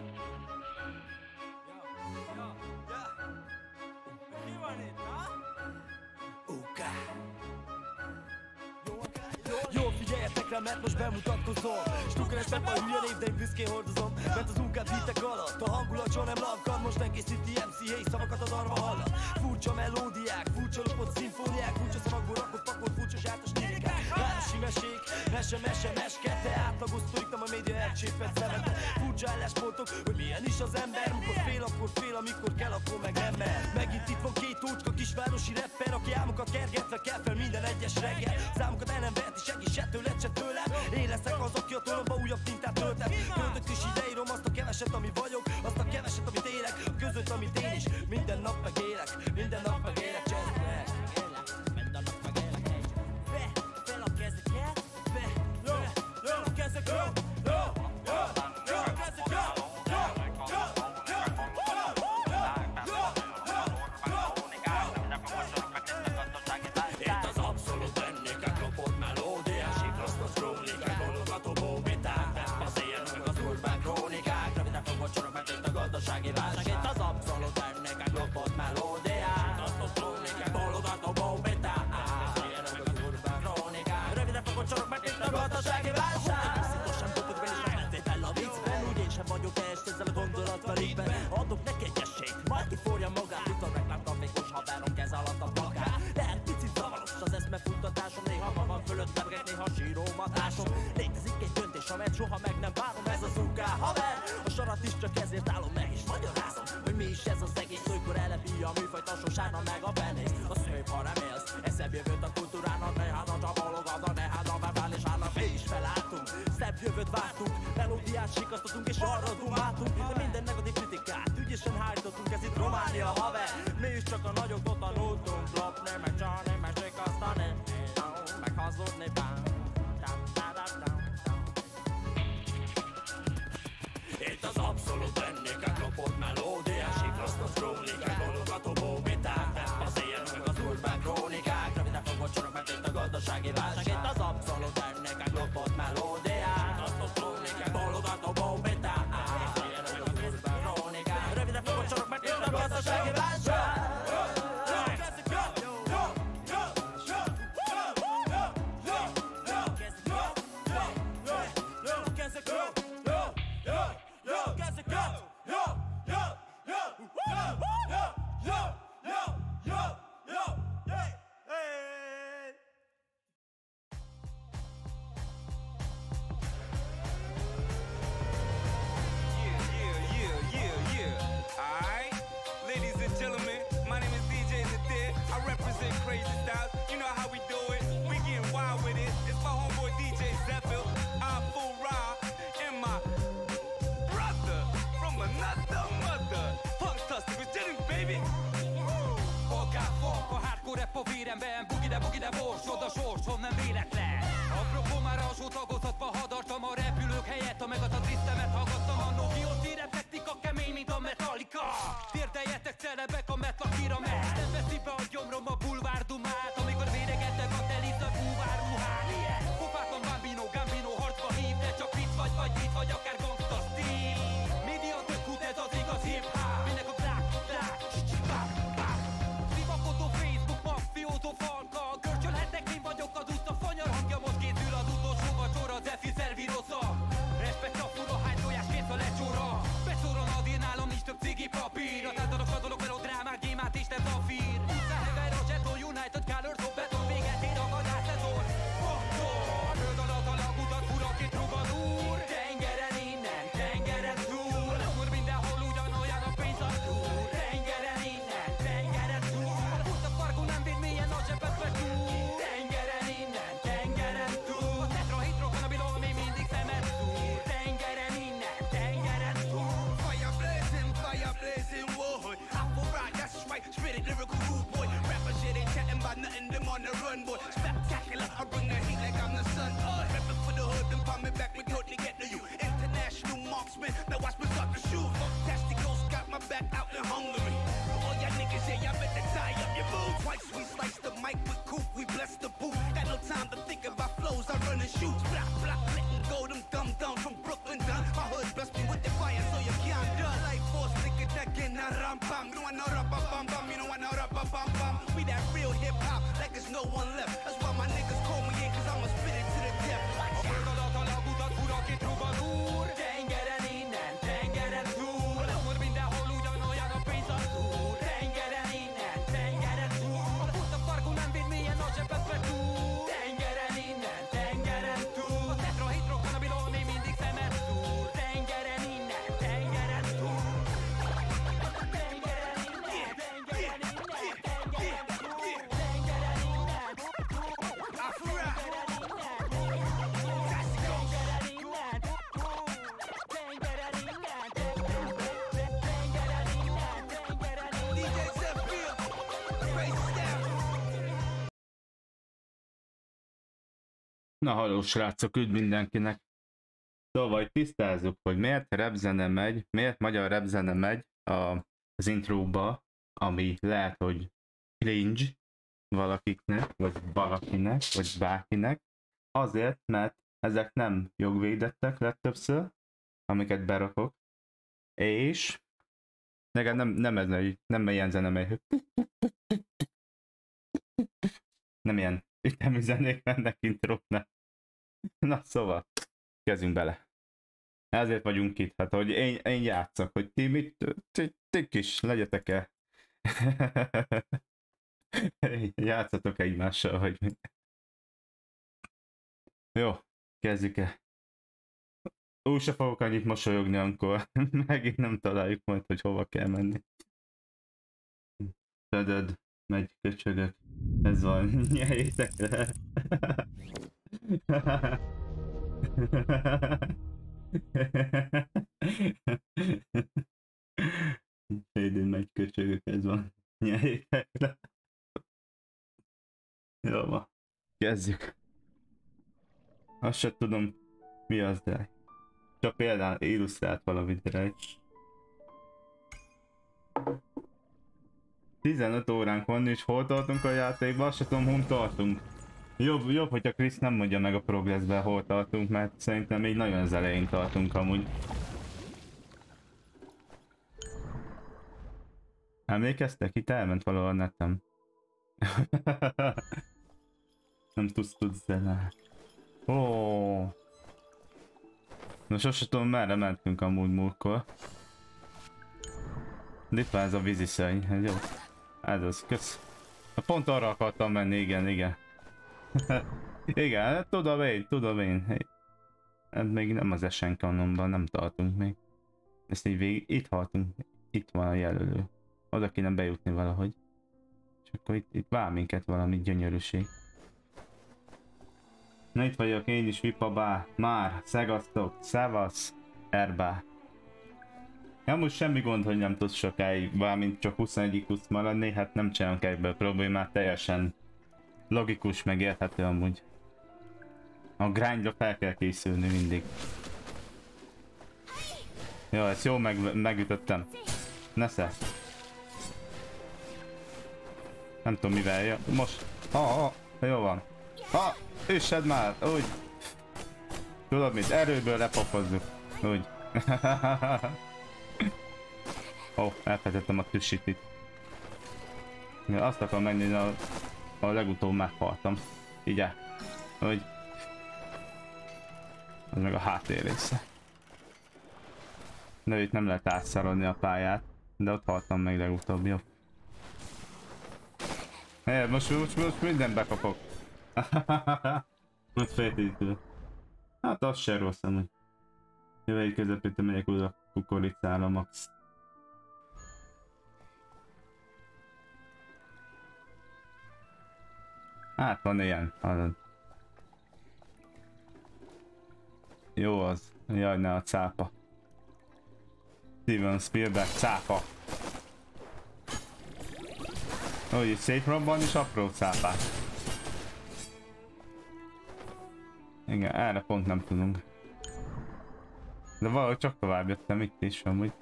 Thank you. szakra, mert most bemutatkozom. Stukra step a hülye név, de én büszkén hordozom. Mert az munkát hittek alatt, a hangulat soha nem lankad Most egészíti MC, hey, szavakat az arva hallat. Furcsa melódiák, furcsa lopott szimfóniák Furcsa szavakból rakott pakolt, furcsa sátos lirikák. Városi mesék, mese, mese, meskete Átlagos sztorik, nem a média elcsépett szemete Furcsa álláspontok, hogy milyen is az ember. Mikor fél, akkor fél, amikor kell, akkor meg nem mer Megint itt van két ócska kisvárosi rapper Aki álmokat kergetve kell fel minden egyes reggel. Számokat el nem veheti, senki se tőle, se tőle. Én leszek az, aki a tolomba újabb tintát töltet Költök is ideírom azt a keveset, ami vagyok Azt a keveset, amit élek. A között, amit én is Minden nap megélek, minden nap megélek Na halló srácok, üdv mindenkinek! Szóval, tisztázzuk, hogy miért repzene megy, miért magyar repzene megy a, az intróba, ami lehet, hogy cringe valakiknek, vagy valakinek, vagy bárkinek. Azért, mert ezek nem jogvédettek legtöbbször, amiket berakok, és nekem nem, nem ez, nem ilyen zene megy. Nem ilyen ütemű zenék mennek intróknál. Na szóval, kezdjünk bele. Ezért vagyunk itt, hát hogy én, én játszak, hogy ti mit, ti, ti kis, legyetek el. Játszatok egymással, hogy. Jó, kezdjük el. Úgy se fogok annyit mosolyogni, amikor megint nem találjuk majd, hogy hova kell menni. Tödöd, megy, köcsögök. Ez van, nyerjétek le. Fédén megy, köcsögök, ez van. Nyerjétek le. Jó van. Kezdjük. Azt sem tudom, mi az, de csak például illusztrált valamit, de 15 óránk van, és hol tartunk a játékban, azt tudom, hol tartunk. Jobb, jobb, hogyha Krisz nem mondja meg a progressben, hol tartunk, mert szerintem még nagyon az elején tartunk amúgy. Emlékeztek? Itt elment valahol netem. nem tudsz tudsz zene. Ó. Na sose tudom, merre mentünk amúgy múltkor. De itt van ez a víziszörny, hát jó. Ez az, kösz. Pont arra akartam menni, igen, igen. igen, hát tudom én, tudom én. Ez még nem az Esen kanonban, nem tartunk még. Ezt így végig, itt haltunk. Itt van a jelölő. Oda kéne bejutni valahogy. És akkor itt, itt vár minket valami gyönyörűség. Na itt vagyok én is, Vipabá. Már, szegasztok, szevasz, erbá. Ja, most semmi gond, hogy nem tudsz sokáig, valamint csak 21 tudsz maradni, hát nem csinálunk ebből problémát, teljesen logikus, meg érthető amúgy. A grindra fel kell készülni mindig. Jó, ezt jó meg, megütöttem. Nesze. Nem tudom mivel, ja, most. Ah, ah, jó van. Ah, üssed már, úgy. Tudod mit, erőből lepofozzuk. Úgy. Ó, oh, elfelejtettem a tüssit itt. Ja, azt akarom menni, a, a legutóbb meghaltam. Így el. Hogy... Az meg a háttér része. De itt nem lehet átszarolni a pályát. De ott haltam meg legutóbb, jó. Hé, most, most, most minden bekapok. most féltítő. Hát az se rossz amúgy. Jövői közepén megyek oda kukoricára max. Hát van ilyen. hallod. Jó az. Jaj, ne a cápa. Steven Spielberg cápa. Ó, itt szép robban és apró cápák. Igen, erre pont nem tudunk. De valahogy csak tovább jöttem itt is amúgy.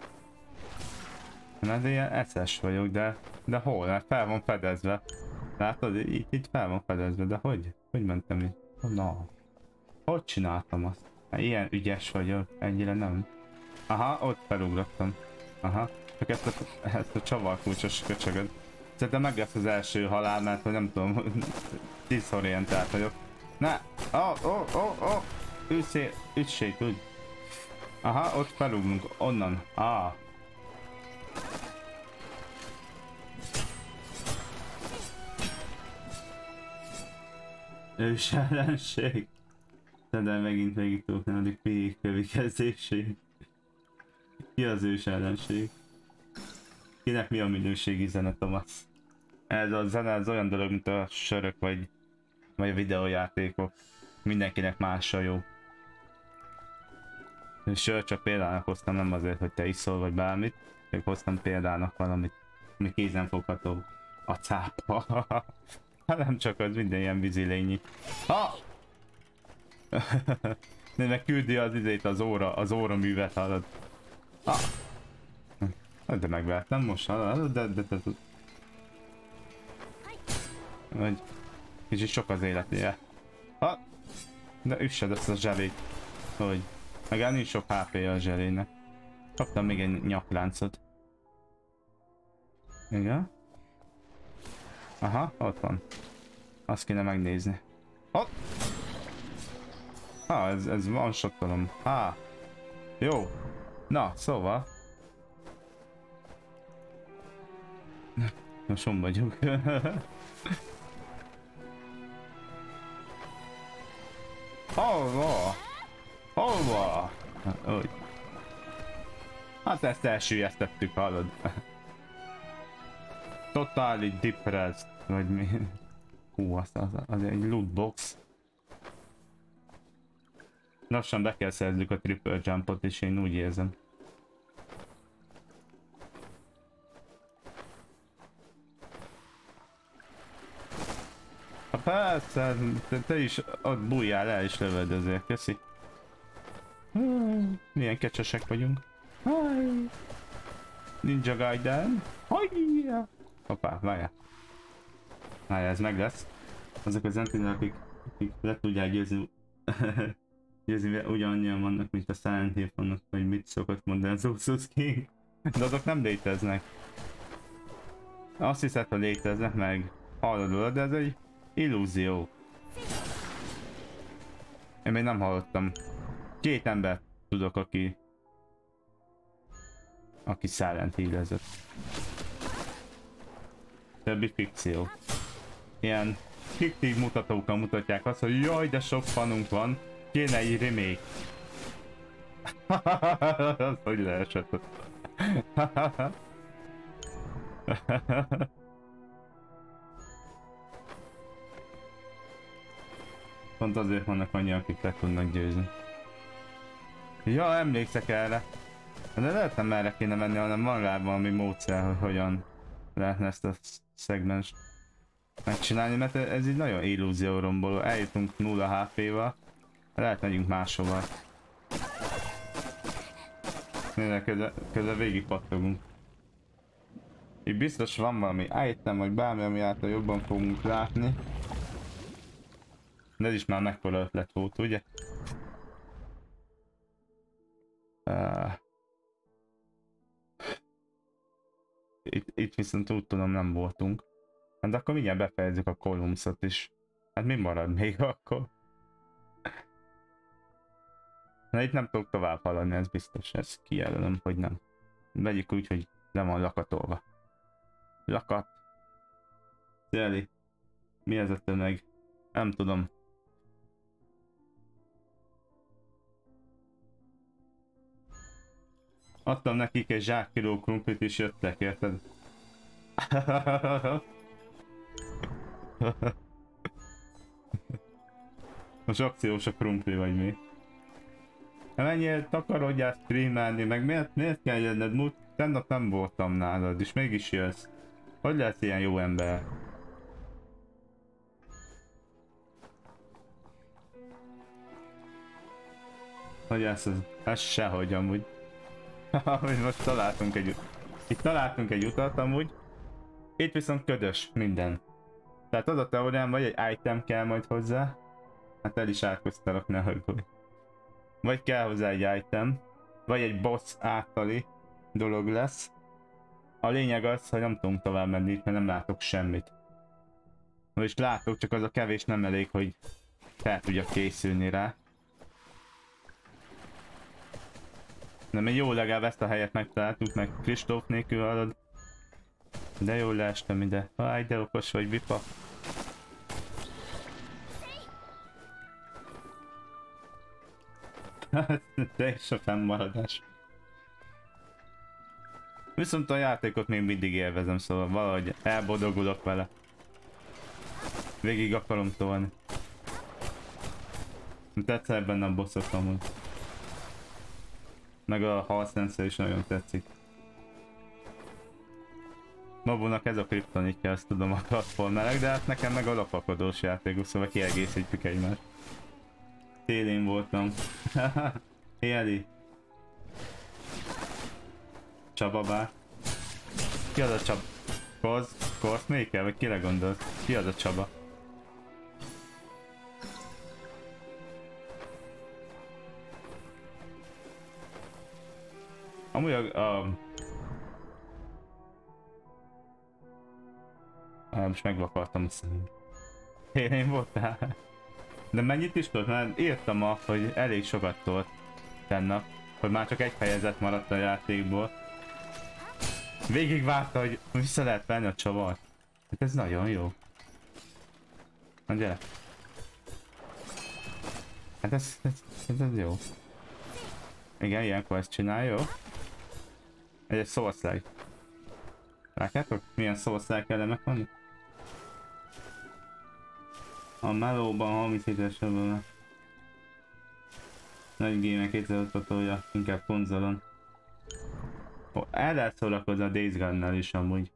Na de ilyen eszes vagyok, de, de hol? Mert fel van fedezve. Látod, így, így fel van fedezve, de hogy? Hogy mentem így? Na. Hogy csináltam azt? Hát ilyen ügyes vagyok, ennyire nem. Aha, ott felugrottam. Aha. Csak ezt a, ezt a csavarkulcsos köcsögöd. Szerintem meg lesz az első halál, mert nem tudom, diszorientált vagyok. Ne! Ó, ó, ó, ó! Üssé, üssé, tudj! Aha, ott felugrunk, onnan. Ah. Ős ellenség. De megint végig tudok addig végig következésé. Ki az ős ellenség? Kinek mi a minőségi zene, Thomas? Ez a zene az olyan dolog, mint a sörök vagy, vagy a videójátékok. Mindenkinek más a jó. Sör csak példának hoztam, nem azért, hogy te iszol vagy bármit. Csak hoztam példának valamit, ami kézenfogható. A cápa. nem csak az minden ilyen vízilényi. Ha! De meg küldi az izét az óra, az óra művet hallod. Ah. De megvertem most, hallod? De, de, de, de. Vagy kicsit sok az életéje. Ha! De üssed ezt a zselét. Hogy? Meg nincs sok hp a zselének. Kaptam még egy nyakláncot. Igen? Aha, ott van. Azt kéne megnézni. Ott! Ah, ez, ez van sottolom. Há. Jó. Na, szóval. Most hon vagyunk. Hova? Hova? Úgy. Hát ezt elsüllyesztettük, hallod? Totally depressed, vagy mi? Hú, az, az, az egy lootbox. Lassan be kell szerzzük a triple jumpot, és én úgy érzem. Ha persze, te, te is ott bújjál el és lövöd azért, köszi. Milyen kecsesek vagyunk. Hi. Ninja Gaiden. Hajjá! Hoppá, várjál. Várjál, ez meg lesz. Azok az entinek, akik, akik le tudják győzni, győzni ugyanannyian vannak, mint a Silent Hill vannak, vagy mit szokott mondani az Usus King. De azok nem léteznek. Azt hiszed, hogy léteznek, meg hallod, de ez egy illúzió. Én még nem hallottam. Két ember tudok, aki... Aki Silent Hill-ezett. Többi fikció. Ilyen fiktív mutatókkal mutatják azt, hogy jaj, de sok fanunk van, kéne egy remake. az hogy leesett. Pont azért vannak annyi, akik le tudnak győzni. Ja, emlékszek erre. De lehet nem erre kéne menni, hanem van rá valami módszer, hogy hogyan lehetne ezt a szegmens megcsinálni, mert ez így nagyon illúzió romboló. Eljutunk 0 HP-val, lehet megyünk máshova. Nézd, közben, végig pattogunk. Itt biztos van valami item, vagy bármi, ami által jobban fogunk látni. De ez is már mekkora ötlet volt, ugye? Viszont úgy tudom nem voltunk. Hát akkor mindjárt befejezzük a kolumszot is. Hát mi marad még akkor? Na itt nem tudok tovább haladni, ez biztos, ez kijelölöm, hogy nem. Vegyük úgy, hogy le van lakatolva. Lakat. Szeli. Mi ez a tömeg? Nem tudom. Adtam nekik egy zsák kiló krumplit és jöttek, érted? Most akciós a krumpli vagy mi? Menjél, takarodjál streamelni, meg miért, miért kell jönned? Múlt tennap nem voltam nálad, és mégis jössz. Hogy lehet ilyen jó ember? Hogy ez az? Ez sehogy amúgy. Hogy most találtunk egy Itt találtunk egy utat amúgy. Itt viszont ködös minden. Tehát az a teóriám, vagy egy item kell majd hozzá. Hát el is átkoztalak, ne aggódj. Vagy kell hozzá egy item, vagy egy boss általi dolog lesz. A lényeg az, hogy nem tudunk tovább menni, mert nem látok semmit. Vagyis látok, csak az a kevés nem elég, hogy fel tudjak készülni rá. De még jó legalább ezt a helyet megtaláltuk, meg Kristóf nélkül hallod. De jól leestem ide. Áj, de okos vagy, bipa. de is a fennmaradás. Viszont a játékot még mindig élvezem, szóval valahogy elboldogulok vele. Végig akarom tolni. Tetszett benne a bosszok amúgy. Meg a halszensze is nagyon tetszik. Mabunak ez a kriptonitja, ezt tudom a platformerek, de hát nekem meg a lapakodós játék, szóval kiegészítjük egymást. Télén voltam. Éli. Csaba bár. Ki az a Csaba? Korz? Korz Maker? Vagy kire gondolsz? Ki az a Csaba? Amúgy a... a... most megvakartam a szemem. Én voltál? De mennyit is tudod? Mert írtam azt, hogy elég sokat tolt tennap, hogy már csak egy fejezet maradt a játékból. Végig várta, hogy vissza lehet venni a csavart. Hát ez nagyon jó. Na gyere. Hát ez, ez, ez, ez jó. Igen, ilyenkor ezt csinál, jó? Ez egy szószlág. Látjátok? Milyen szószlág elemek vannak? A melóban 37 esebben. Nagy gémek 2006 inkább konzolon. El lehet szórakozni a Days Gone-nel is amúgy.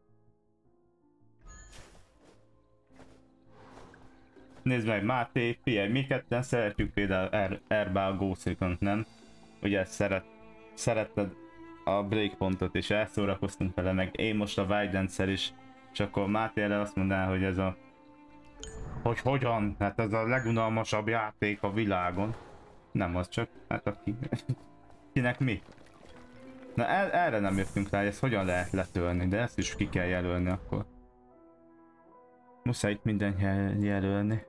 Nézd meg, Máté, figyelj, mi ketten szeretjük például Airbag Ghost Recon, nem? Ugye szeret, szeretted a breakpontot és elszórakoztunk vele, meg én most a Wildlands-szel is, és akkor Máté erre azt mondaná, hogy ez a hogy hogyan? Hát ez a legunalmasabb játék a világon. Nem az csak, hát aki... Kinek mi? Na el, erre nem jöttünk rá, hogy ezt hogyan lehet letölni, de ezt is ki kell jelölni akkor. Muszáj itt minden jel jelölni.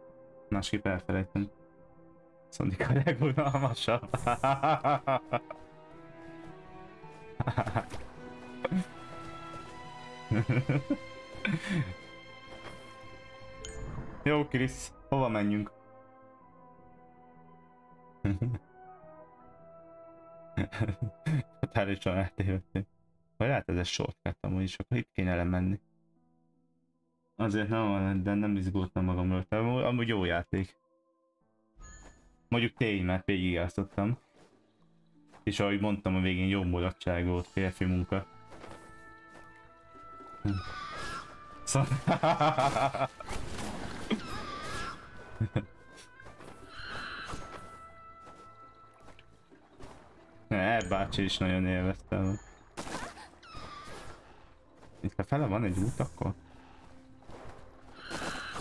Másképp elfelejtem. Sonic a legunalmasabb. Jó, Krisz, hova menjünk? Totálisan eltévedtünk. Vagy lehet ez egy shortcut amúgy akkor itt kéne lemenni. Azért nem, de nem izgultam magamról, de amúgy jó játék. Mondjuk tény, mert végigjátszottam. És ahogy mondtam a végén jó mulatság volt, férfi munka. Szóval... Ne, bácsi is nagyon élveztem. Itt a fele van egy út akkor?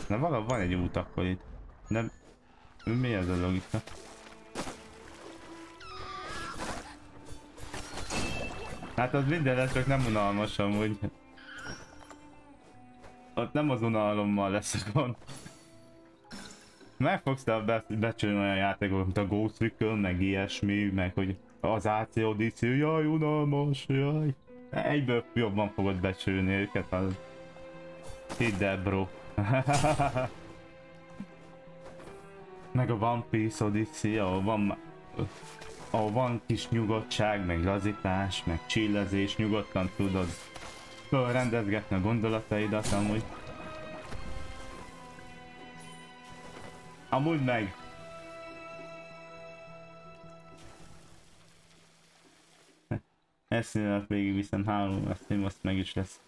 Na valahol van egy út akkor itt. De mi ez a logika? Hát az minden lesz, csak nem unalmas amúgy. Ott nem az unalommal lesz a gond. Meg fogsz te be becsülni olyan játékok, mint a Ghost Recon, meg ilyesmi, meg hogy az AC Odyssey, jaj, unalmas, jaj. Egyből jobban fogod becsülni őket, az... Hidd el, bro. meg a One Piece Odyssey, ahol van, ahol van kis nyugodtság, meg lazítás, meg csillezés, nyugodtan tudod rendezgetni a gondolataidat amúgy. Amúgy meg. Eszélet végig viszem három, én azt meg is lesz.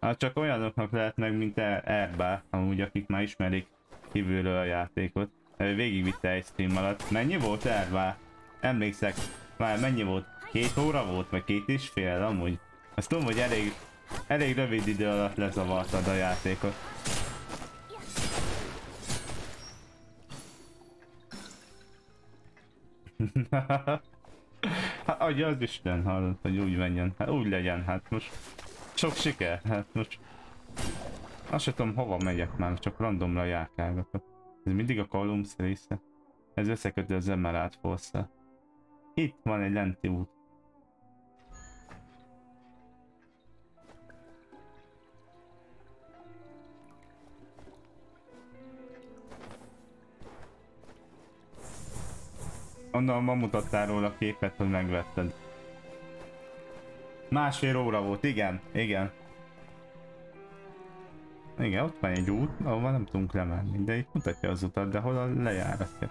Hát csak olyanoknak lehet meg, mint Erbá, amúgy akik már ismerik kívülről a játékot. Végigvitte egy stream alatt. Mennyi volt Erbá? Emlékszek, már mennyi volt? Két óra volt, vagy két és fél amúgy? Azt tudom, hogy elég, elég rövid idő alatt lezavartad a játékot. Hát adja az Isten, hogy úgy menjen. Hát úgy legyen, hát most sok siker, hát most azt sem tudom hova megyek már, csak randomra járkálgatok. Ez mindig a Columns része. Ez összekötő az Emerald force Itt van egy lenti út. Onnan ma mutattál róla képet, hogy megvetted. Másfél óra volt, igen, igen. Igen, ott van egy út, ahol nem tudunk lemenni, de itt mutatja az utat, de hol a lejáratja.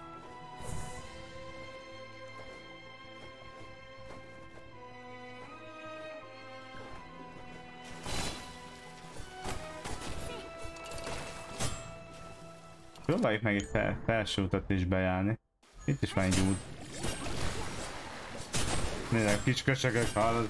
Próbáljuk meg egy fel, felső utat is bejárni. Itt is egy út. Nézd, kis kösögök hallod.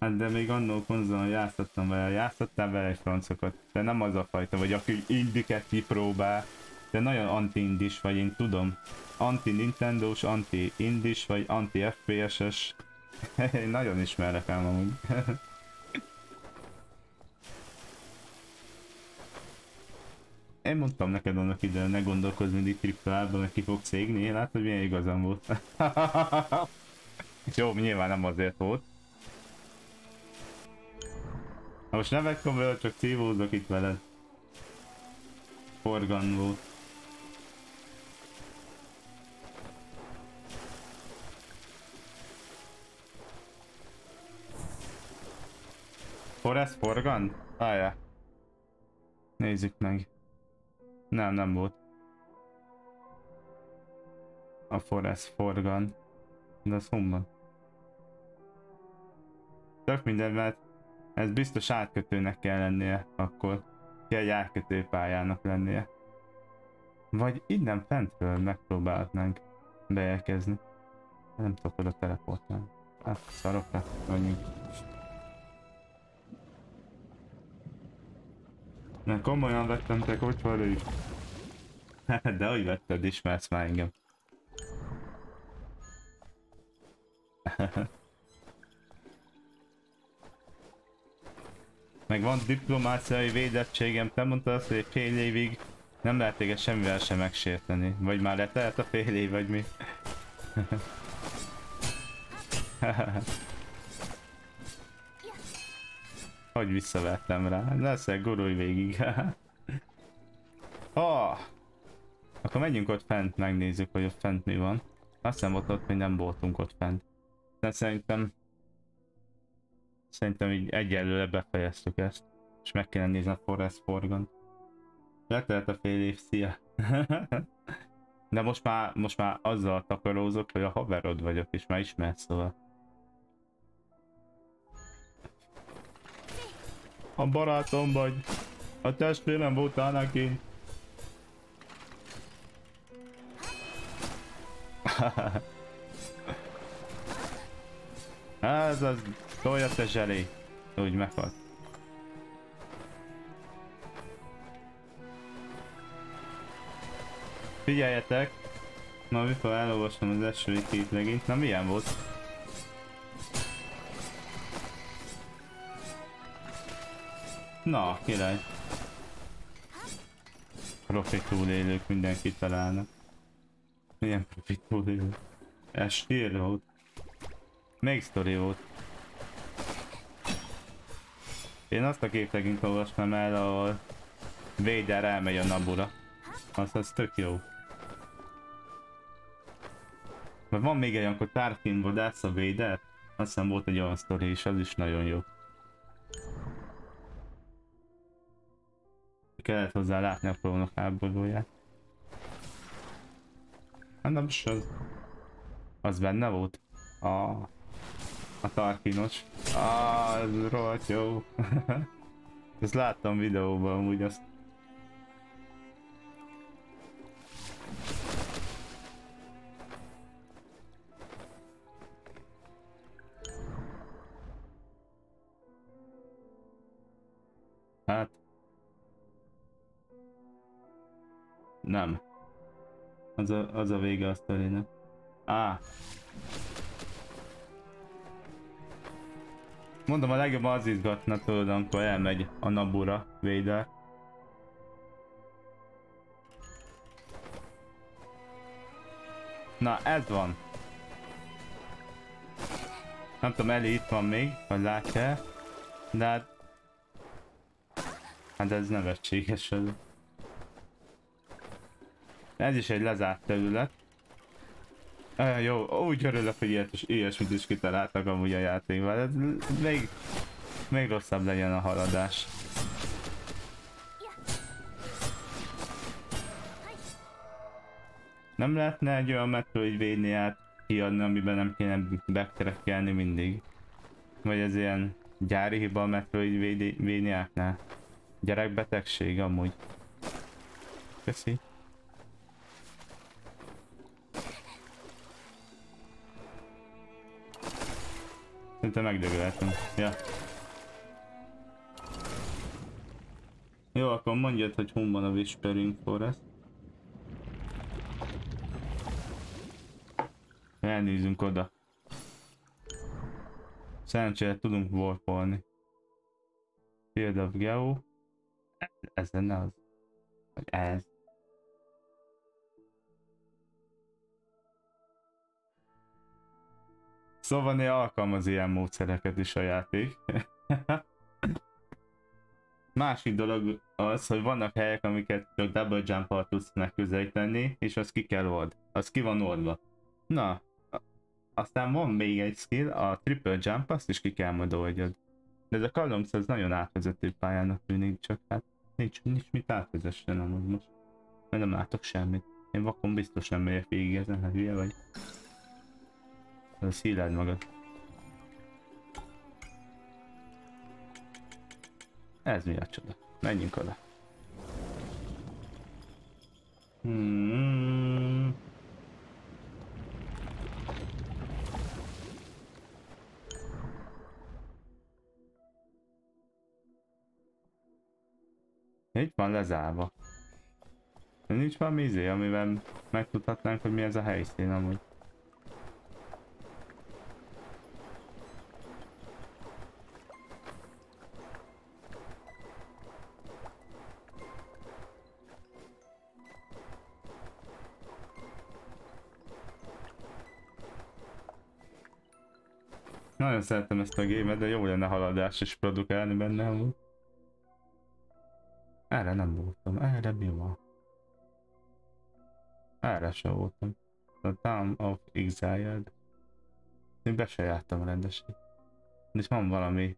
Hát de még annó konzolon játszottam vele, játszottál vele egy francokat, de nem az a fajta vagy, aki indiket kipróbál, de nagyon anti-indis vagy, én tudom. Anti-Nintendo-s, anti-indis vagy, anti-FPS-es. nagyon ismerek ám amúgy. Én mondtam neked annak ide, ne gondolkozz mindig triplában, mert ki fog cégni, látod, hogy milyen igazam volt. Jó, nyilván nem azért volt. Na most nem vettem vele, csak szívózok itt veled. Forgan volt. Forest Forgan? Várjál. Nézzük meg. Nem, nem volt. A Forest Forgan. De az honnan? Tök minden, mert ez biztos átkötőnek kell lennie, akkor kell egy átkötő pályának lennie. Vagy innen fentről megpróbálhatnánk beérkezni. Nem tudok oda teleportálni. Hát szarok le, menjünk. Na komolyan vettem, te hogy vagy? De hogy vetted, ismersz már engem. Meg van diplomáciai védettségem, te mondtad azt, hogy fél évig nem lehet téged semmivel sem megsérteni. Vagy már letelt a fél év, vagy mi? hogy visszavettem rá? Leszel, gurulj végig. oh! Akkor menjünk ott fent, megnézzük, hogy ott fent mi van. Azt hiszem ott, ott még nem voltunk ott fent. De szerintem Szerintem így egyelőre befejeztük ezt. És meg kéne nézni a Forest Forgon. Letelt a fél év, szia! De most már, most már azzal takarózok, hogy a haverod vagyok, és már ismersz szóval. A barátom vagy. A testvérem volt Anakin. Ez az Tolja te zselé. Úgy meghalt. Figyeljetek! Ma mikor elolvastam az első két legint, na milyen volt? Na, király. Profi túlélők mindenkit találnak. Milyen profi túlélők? Ez stír volt. Még sztori volt. Én azt a képlegint olvastam el, ahol Vader elmegy a Nabura. Az, az tök jó. Mert van még egy, amikor Tarkin vadász a Vader. Azt hiszem volt egy olyan sztori is, az is nagyon jó. Kellett hozzá látni a prónok háborúját. Hát nem is az. Az benne volt? Ah. A Tarkinos. Ah, ez rohadt jó. Ezt láttam videóban amúgy azt. Nem. Az a, az a vége a sztorinak. Á. Mondom, a legjobb az izgatna tudod, amikor elmegy a Nabura Vader. Na, ez van. Nem tudom, Eli itt van még, vagy látja -e, de hát... Hát ez nevetséges. Ez ez is egy lezárt terület. Uh, jó, úgy örülök, hogy ilyet, ilyesmit is kitaláltak amúgy a játékban. Ez még, még rosszabb legyen a haladás. Nem lehetne egy olyan Metroidvania-t kiadni, amiben nem kéne backtrackelni mindig? Vagy ez ilyen gyári hiba a Metroidvania-knál? Gyerekbetegség amúgy. Köszi. Szinte megdögöltem. Ja. Jó, akkor mondjad, hogy hon van a Whispering Forest. Elnézünk oda. Szerencsére tudunk warpolni. Field of Geo. Ez, ez lenne az. Vagy ez. Szóval néha alkalmaz ilyen módszereket is a játék. Másik dolog az, hogy vannak helyek, amiket csak double jump tudsz megközelíteni, és az ki kell old. Az ki van oldva. Na, aztán van még egy skill, a triple jump, azt is ki kell majd oldjad. De ez a Columns az nagyon átvezető pályának tűnik, csak hát nincs, nincs mit átvezessen amúgy most. Mert nem látok semmit. Én vakon biztos nem megyek végig ezen, ha hülye vagy. Szíled magad. Ez mi a csoda? Menjünk oda. Hmm. Itt van lezárva. Nincs valami izé, amivel megtudhatnánk, hogy mi ez a helyszín amúgy. Nagyon szeretem ezt a gémet, de jó lenne haladás is produkálni benne amúgy. Erre nem voltam, erre mi van? Erre se voltam. A Town of Exiled. Én be se jártam rendesen. És van valami...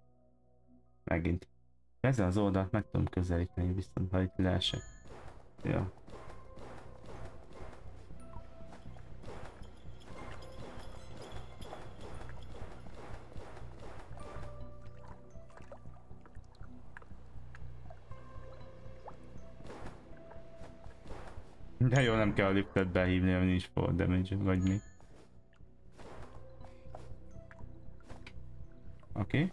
Megint. Ezzel az oldalt meg tudom közelíteni, viszont ha itt leesek. Ja. De jó, nem kell a liftet behívni, ami nincs for damage, vagy mi. Oké. Okay.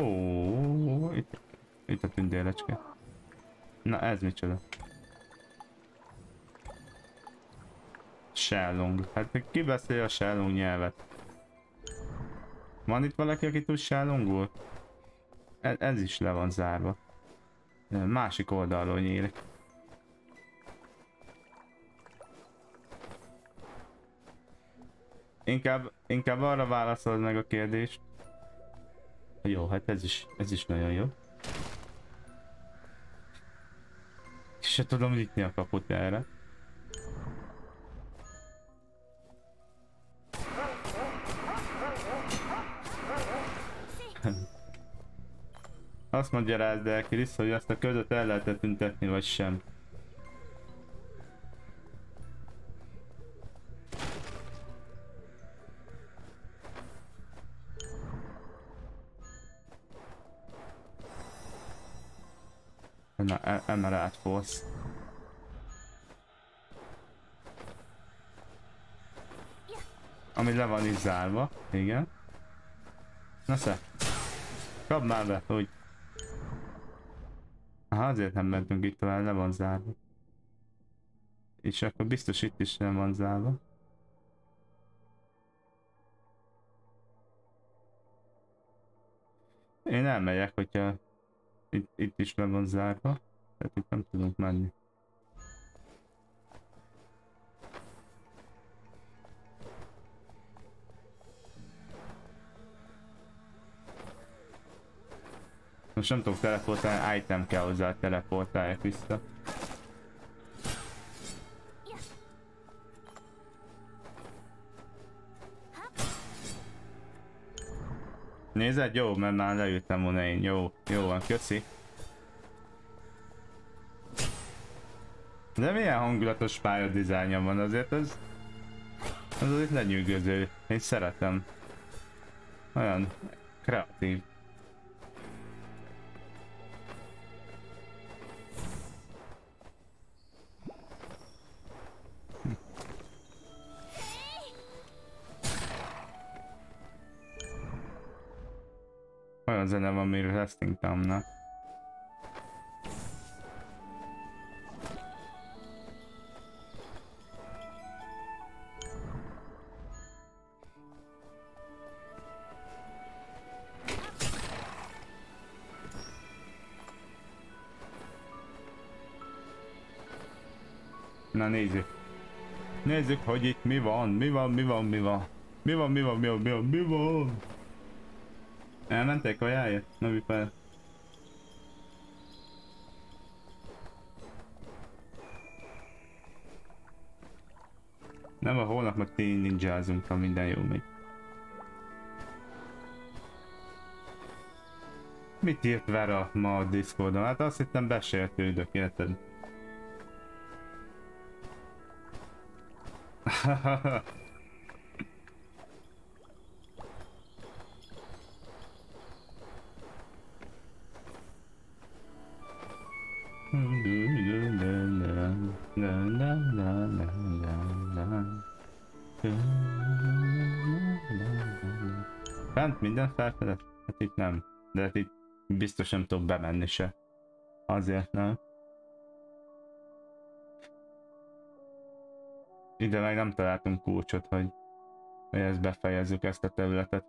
Ó, itt, itt a tündérlecske. Na ez micsoda? Shellong. Hát ki beszél a Shellong nyelvet? Van itt valaki, aki tud sálongul? Ez, ez is le van zárva. Másik oldalról nyílik. Inkább, inkább arra válaszolod meg a kérdést. Jó, hát ez is, ez is nagyon jó. Se tudom nyitni a kaput erre. Azt magyarázd el, Krisz, hogy azt a között el lehetett tüntetni, vagy sem. Na, e- Emerald Force. Ami le van is zárva, igen. Na sze. Kap már be, hogy... Aha, azért nem mentünk itt tovább, le van zárva. És akkor biztos itt is nem van zárva. Én elmegyek, hogyha itt, itt is le van zárva. Tehát itt nem tudunk menni. Most nem tudok teleportálni, item kell hozzá, teleportálják vissza. Nézed? Jó, mert már leültem volna én. Jó, jó van, köszi. De milyen hangulatos pályadizájnja van azért, ez... Ez azért lenyűgöző. Én szeretem. Olyan kreatív. Zene van, mint Resting Town-nak. Na nézzük. Nézzük, hogy itt mi van, mi van, mi van, mi van. Mi van, mi van, mi van, mi van, mi van. Elmentek kajáért? Na mi fel? Nem, a holnap meg tény ninjázunk, ha minden jó megy. Mit írt Vera ma a Discordon? Hát azt hittem besértődök, érted? Fent biztos nem tudok bemenni se. Azért nem. Ide meg nem találtunk kulcsot, hogy, hogy ezt befejezzük ezt a területet.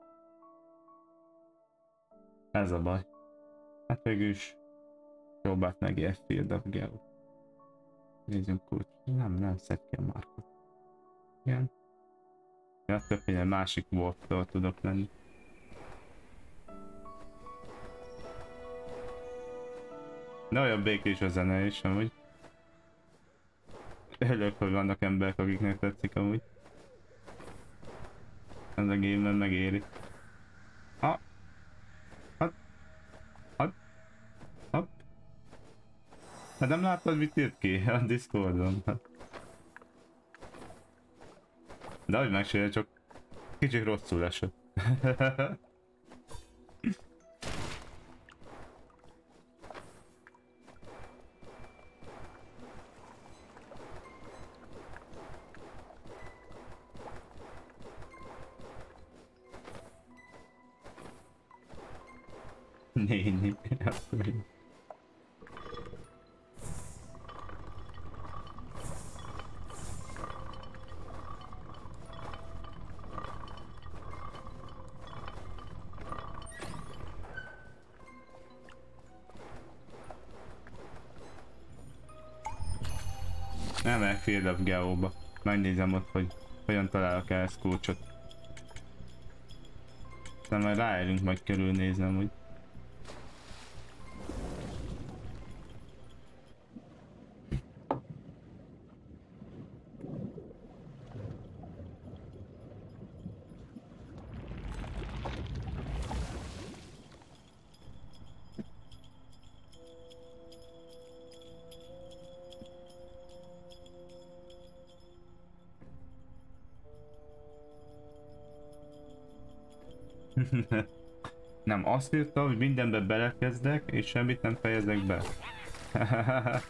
Ez a baj. Hát végül is próbált meg ilyen Field of Geo. Nézzünk kulcs. Nem, nem szed ki a markot. Igen. Ja, többféle másik warptól tudok lenni. De olyan békés a zene is amúgy. Örülök, hogy vannak emberek, akiknek tetszik amúgy. Ez a game megéri. Ha. Hát. Hát. Hopp. Hát nem láttad, mit írt ki a Discordon? Hát. De hogy megsérje, csak kicsit rosszul esett. Field of Geo-ba. Megnézem ott, hogy hogyan találok el ezt kulcsot. Aztán majd ráérünk majd körülnézem, hogy azt írtam, hogy mindenbe belekezdek, és semmit nem fejezek be.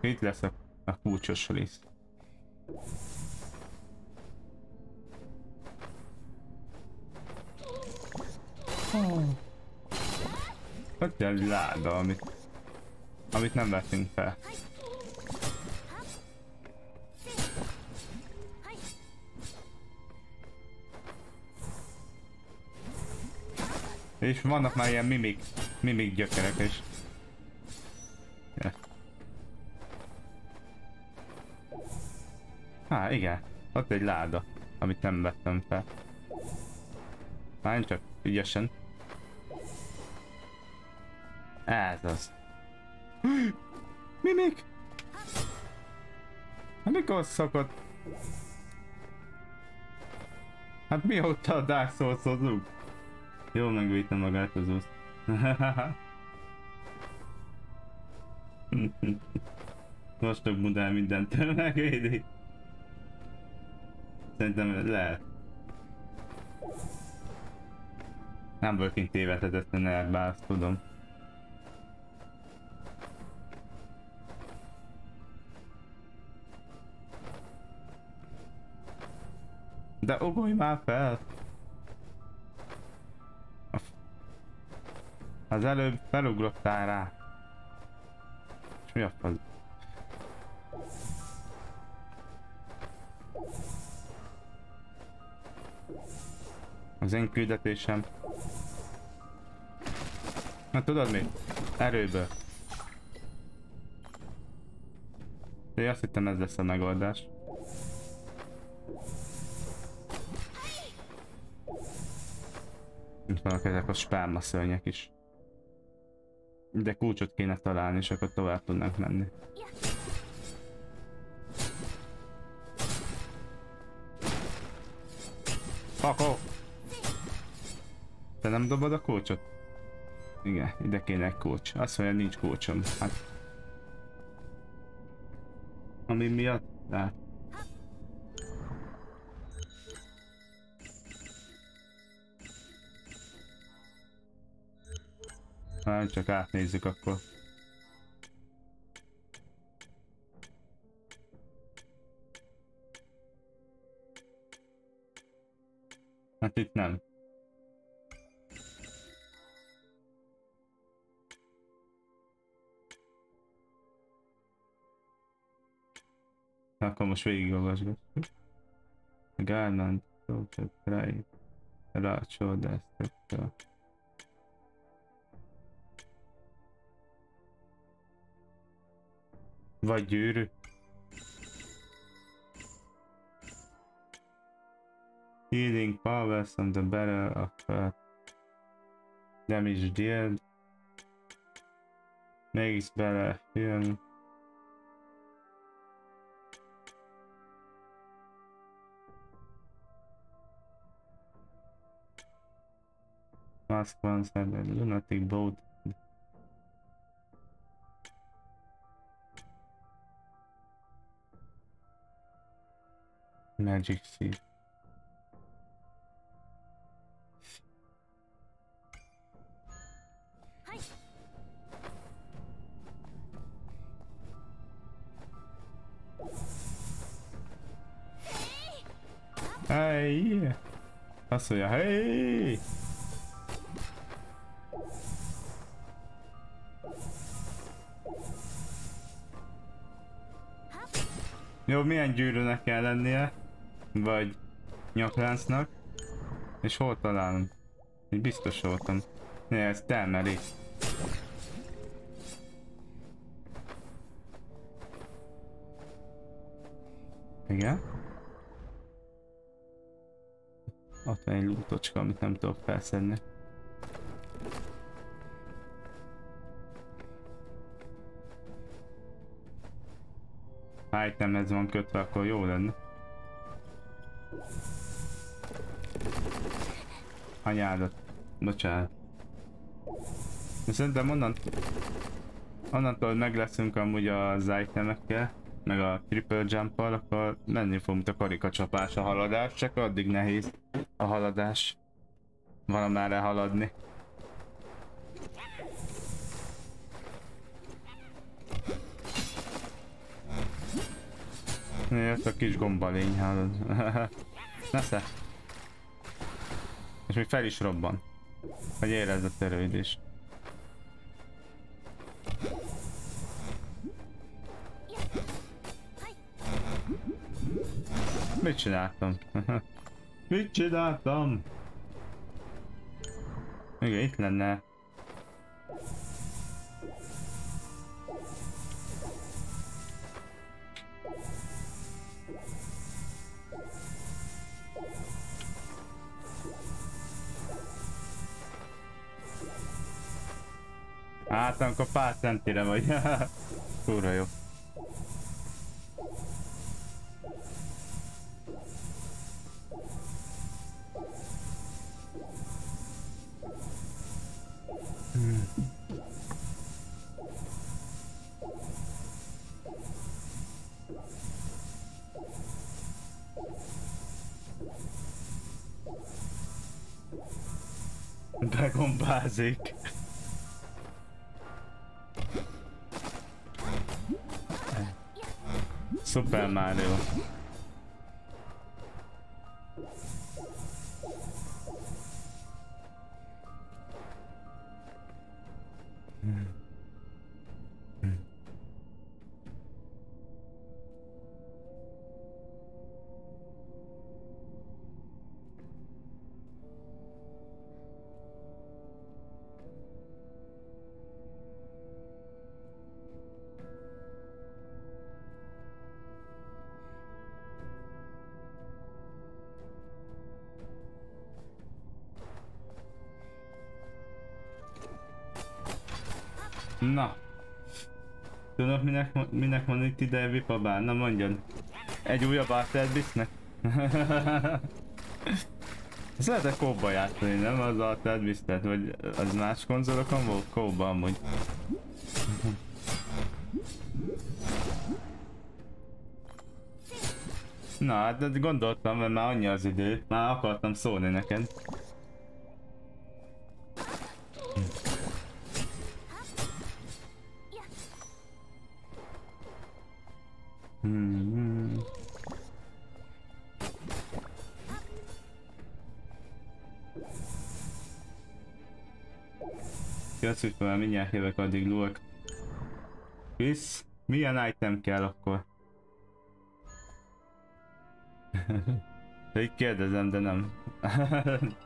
Itt lesz a, a kulcsos rész. Ott egy láda, amit, amit nem vettünk fel. És vannak már ilyen mimik, mimik gyökerek is. Ja. Há, igen. Ott egy láda, amit nem vettem fel. Már csak ügyesen. Ez az. Mimik? Hát mikor szokott? Hát mióta a Dark souls Jó megvédtem magát az úsz. Vastag modell mindentől megvédi. Szerintem lehet. Nem working tévedhetett a tudom. De ugolj már fel! Az előbb felugrottál rá. És mi a fasz? Az én küldetésem. Na tudod mi? Erőből. Én azt hittem ez lesz a megoldás. Vannak ezek a spárma szörnyek is. De kulcsot kéne találni, és akkor tovább tudnánk menni. Off! Te nem dobod a kulcsot? Igen, ide kéne egy kulcs. Azt mondja, nincs kulcsom. Hát... Ami miatt? De... Hát csak átnézzük akkor. Hát itt nem. Akkor most végigolvasgatjuk. Garland, Soldier, Cry, Rácsol, Destructor. Vagy gyűrű. Healing powers on the barrel of uh, damage dealt. Makes better heal. Mask once had a lunatic boat Magic seed. Hey! Azt mondja, hey! Jó, milyen gyűrűnek kell lennie? Vagy nyakláncnak? És hol találom? Így biztos voltam. Ne, ez termeli. Igen. Ott van egy lútocska, amit nem tudok felszedni. Ha ez van kötve, akkor jó lenne. anyádat. Bocsánat. Szerintem onnan... Onnantól, hogy meg leszünk amúgy az itemekkel, meg a triple jump akkor menni fog, mint a karikacsapás a haladás, csak addig nehéz a haladás. Valamára haladni. Jött a kis gombalény, hallod. Nesze. És még fel is robban. Hogy érezd a törődést. Mit csináltam? Mit csináltam? Igen, itt lenne. Hát, amikor pár centire vagy. Kurva jó. Begombázik. Super Mario. Minek van itt ide vipabál? Na mondjad. Egy újabb Altered Beastnek? Szeretek kóba játszani, nem az Altered Beast-et? Vagy az más konzolokon volt? Kóba amúgy. Na, hát gondoltam, mert már annyi az idő. Már akartam szólni neked. Köszönjük, már mindjárt jövök, addig lúak. Visz, milyen item kell akkor? Így kérdezem, de nem.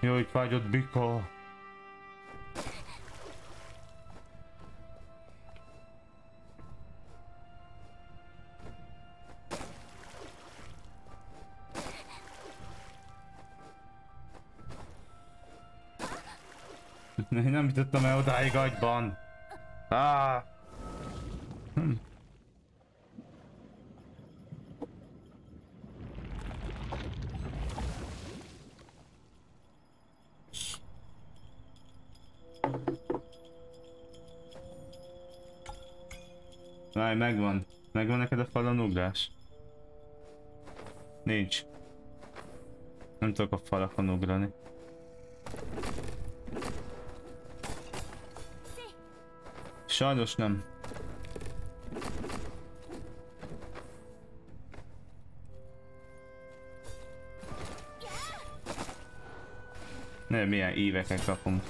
Jaj, fagyott bika. Nem jutottam el odáig agyban. Ah. Hm. Várj, megvan. Megvan neked a falon ugrás? Nincs. Nem tudok a falakon ugrani. Sajnos nem. Nem, milyen éveket kapunk.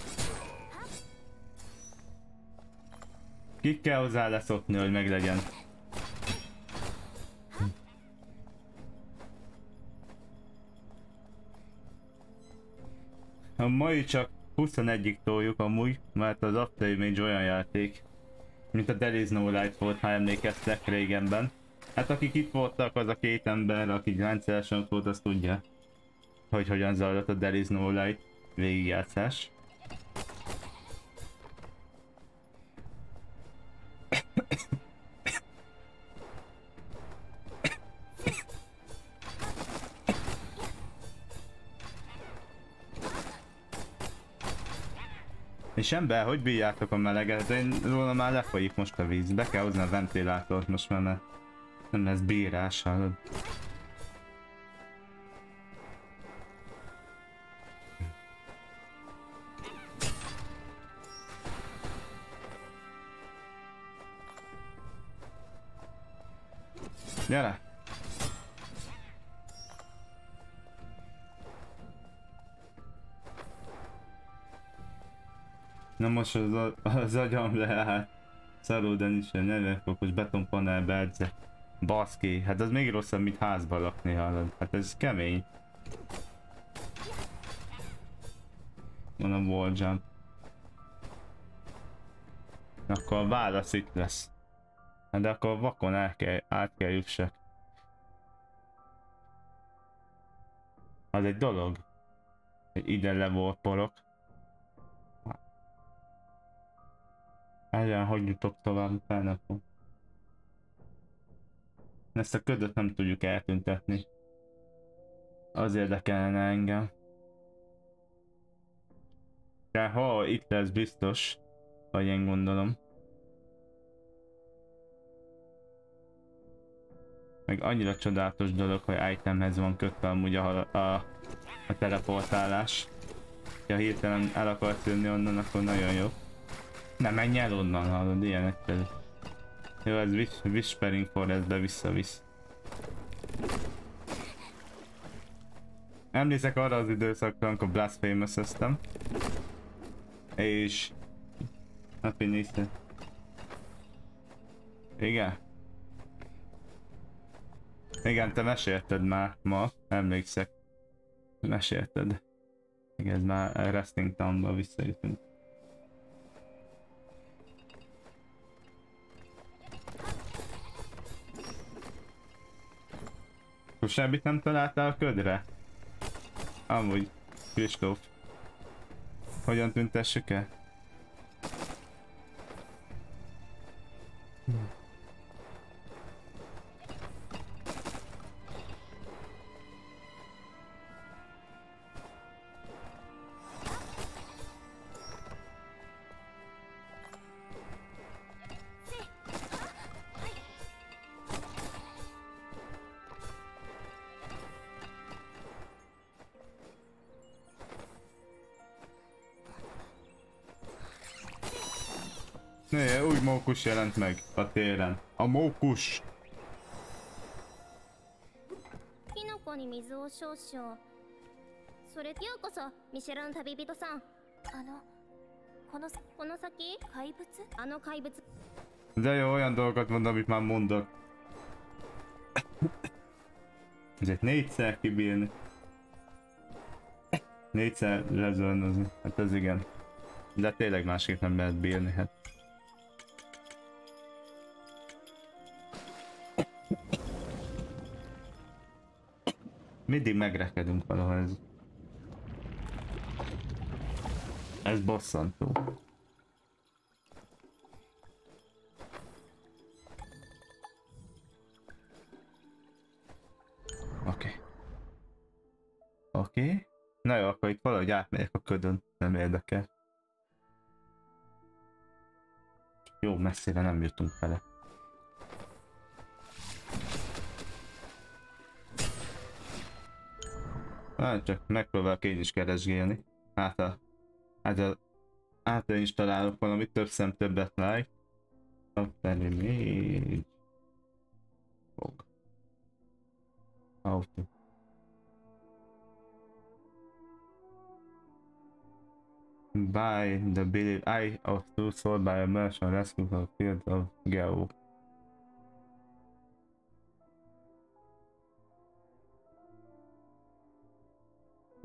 Ki kell hozzá leszokni, hogy meglegyen. A mai csak 21-ig toljuk amúgy, mert az After olyan játék, mint a There is no light volt, ha emlékeztek régenben. Hát akik itt voltak, az a két ember, aki rendszeresen volt, az tudja, hogy hogyan zajlott a There is no light végigjátszás. És ember, hogy bírjátok a meleget? Én róla már lefolyik most a víz. Be kell hozni a ventilátort most már, mert nem lesz bírás, hallod? Gyere! Na most az, a, az agyam leállt. Szaró Denis, a 40 fokos betonpanelbe edze. Baszki, hát az még rosszabb, mint házba lakni, hallod. Hát ez kemény. Van a wall jump. Akkor a válasz itt lesz. Hát De akkor vakon el kell, át kell jussak. Az egy dolog. Ide levorporok. Erre hogy jutok tovább, fel nem fog. Ezt a ködöt nem tudjuk eltüntetni. Az érdekelne engem. De ha itt lesz biztos, vagy én gondolom. Meg annyira csodálatos dolog, hogy itemhez van kötve amúgy a, a, a teleportálás. Ha hirtelen el akarsz jönni onnan, akkor nagyon jó. Nem menj el onnan, hallod, ilyen egyszerű. Jó, ez Whis Whispering Forestbe visszavisz. Emlékszek arra az időszakra, amikor blasphemous eztem. És... Happy Nissan. Igen. Igen, te mesélted már ma, emlékszek. Mesélted. Igen, ez már Resting Townba visszajutunk. Akkor semmit nem találtál a ködre? Amúgy, Kristóf. Hogyan tüntessük el? mókus jelent meg a télen. A mókus! De jó, olyan dolgokat mondom, amit már mondok. Ezért négyszer kibírni. Négyszer lezölnözni. Hát ez igen. De tényleg másképp nem lehet bírni, hát. Mindig megrekedünk valahol ez. Ez bosszantó. Oké. Okay. Oké. Okay. Na jó, akkor itt valahogy átmegyek a ködön, nem érdekel. Jó, messzire nem jutunk vele. Hát csak megpróbálok én is keresgélni. Hát a... Hát a... Hát én is találok valamit, több szem többet like. Kaptani még... Fog. Auto. By the belief eye of two sold by a merchant rescue from field of Geo.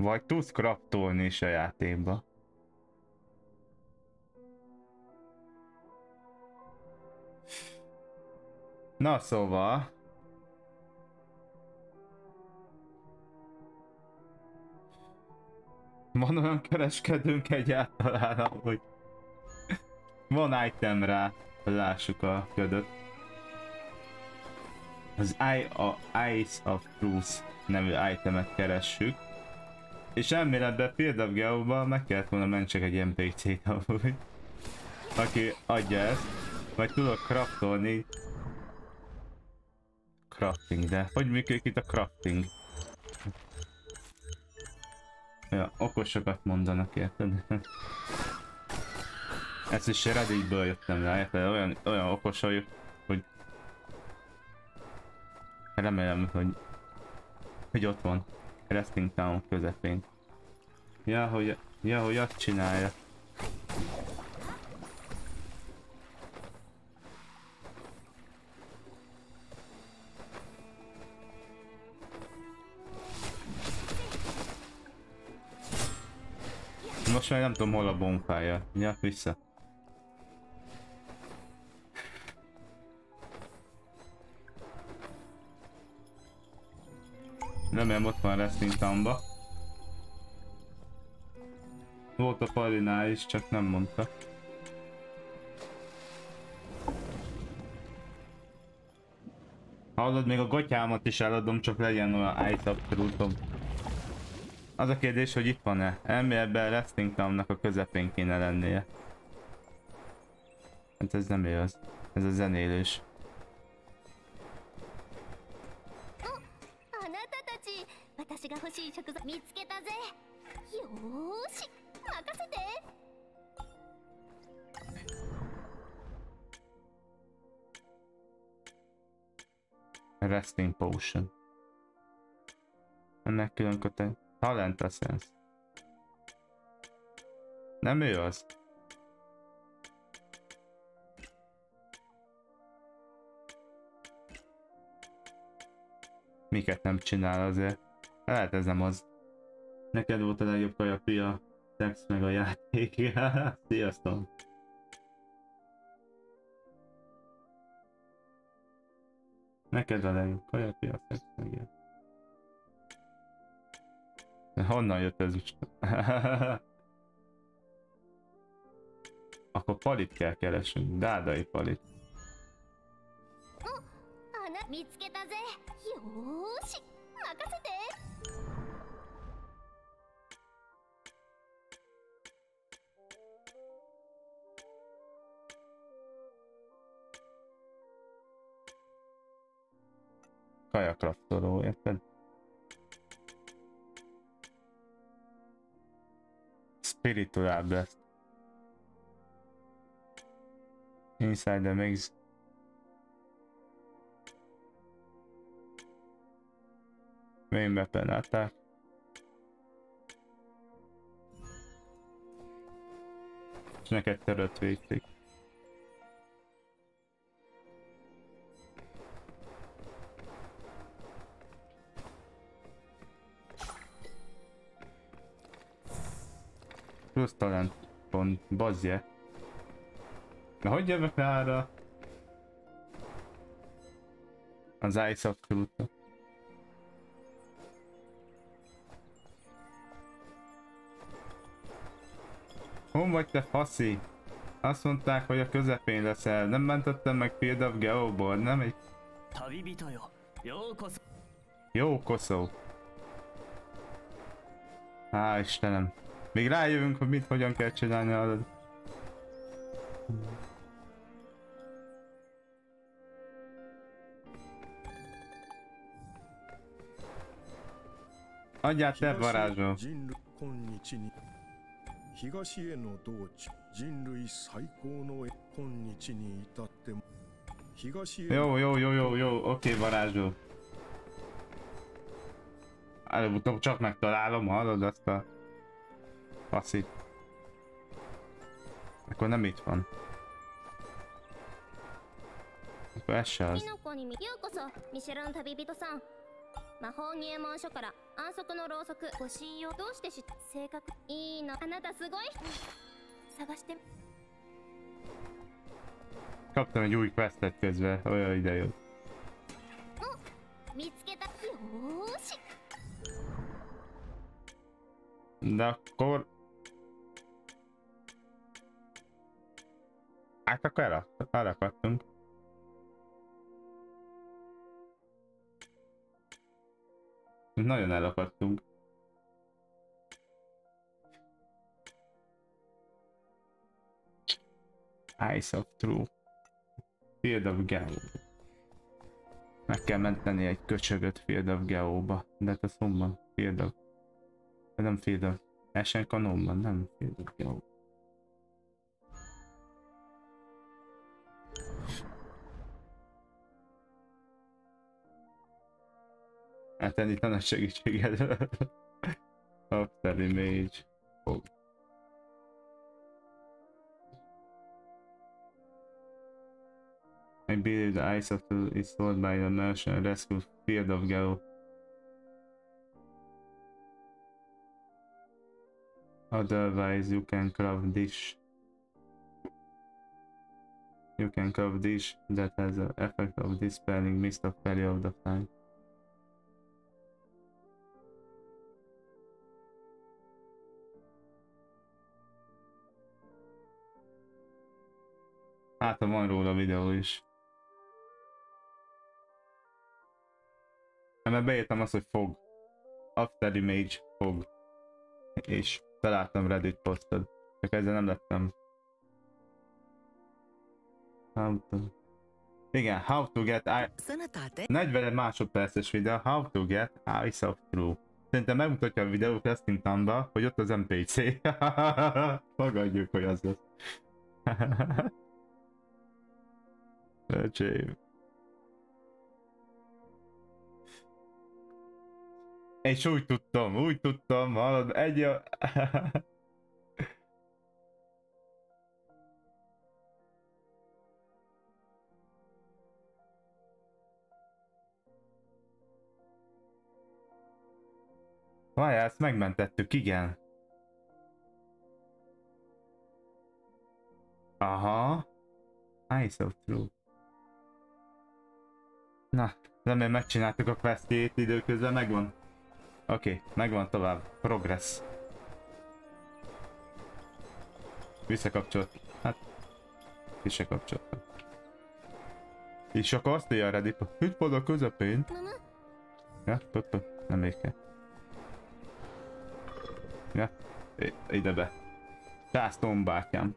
Vagy tudsz kraftolni is a játékba. Na szóval... Van olyan kereskedőnk egyáltalán, hogy van item rá, lássuk a ködöt. Az Eye of, Eyes of Truth nevű itemet keressük. És elméletben Field of Geo-ban meg kellett volna mentsek egy NPC-t amúgy. Aki adja ezt. Vagy tudok craftolni. Crafting, de hogy működik itt a crafting? Ja, okosokat mondanak, érted? Ezt is Redditből jöttem rá, érted? Olyan, olyan okos vagyok, hogy... Remélem, hogy, hogy ott van. Resting Town közepén. Ja, hogy, ja, hogy azt csinálja. Most már nem tudom hol a bonfire. Ja, vissza. Remélem ott van Wrestling Townba. Volt a Palinál is, csak nem mondta. Hallod, még a gatyámat is eladom, csak legyen olyan ice up Az a kérdés, hogy itt van-e? Elméletben Wrestling Townnak a közepén kéne lennie. Hát ez nem igaz. Ez a zenélős. Resting Potion. Ennek külön köte... Talent Essence. Nem ő az? Miket nem csinál azért? Lehet ez nem az. Neked volt a legjobb kaja, a szex meg a játék. Sziasztok! Neked a legjobb kaja, a szex meg játék. Honnan jött ez is? Akkor palit kell keresünk, dádai palit. 穴見つけたぜよーし任せて Kajakraftoló, érted? Spiritual Blast. Inside the mix. Main weapon attack. És neked törött végzik. Plusz talent pont, bazje. Na hogy jövök rá arra? Az Ice of Truth-ra. Hon vagy te faszi? Azt mondták, hogy a közepén leszel. Nem mentettem meg Field of Geo-ból, nem egy... Jó koszó. Há' Istenem. Még rájövünk, hogy mit hogyan kell csinálni a... Adját te varázsol. 人類今日に東への道中人類最高の今日に至っても東へ Jó, jó, jó, jó, jó, oké, varázsol. Előbb-utóbb csak megtalálom, hallod azt a... Passzit. Akkor nem itt van. Akkor ez se az. キノコにみようこそミシェラン旅人さん魔法入門書から安息のろうそくご信用どうして知っ性格いいのあなたすごい探して Kaptam egy új questet közben, olyan ide jött. De akkor... Hát akkor erre, arra akartunk. Nagyon elakadtunk. Eyes of True. Field of Geo. Meg kell menteni egy köcsögöt Field of Geo-ba. De hát ez honnan? Field of... Nem Field of... Esen kanonban, nem Field of Geo. Hát ennyit a segítséged. After image. Fog. I believe the ice of is sold by the National Rescue Field of Geo. Otherwise you can craft dish. You can craft dish that has the effect of dispelling mist of value of the time. Hát, ha van róla videó is. Mert beírtam azt, hogy fog. After image fog. És találtam Reddit postot. Csak ezzel nem lettem. How to... Igen, how to get I... 40 másodperces videó, how to get eyes of true. Szerintem megmutatja a videó Crestintamba, hogy ott az MPC. Fogadjuk, hogy az lesz. Öcsém. És úgy tudtam, úgy tudtam, hallod, egy a... Várjál, ezt megmentettük, igen. Aha. Eyes of Truth. Na, remélem megcsináltuk a questjét időközben, megvan. Oké, okay, megvan tovább. Progress. Visszakapcsolt. Hát, visszakapcsoltam. És akkor azt írja a Reddit, hogy van a közepén. Ja, pöppö, nem éke. Ja, ide be. Császtom bátyám.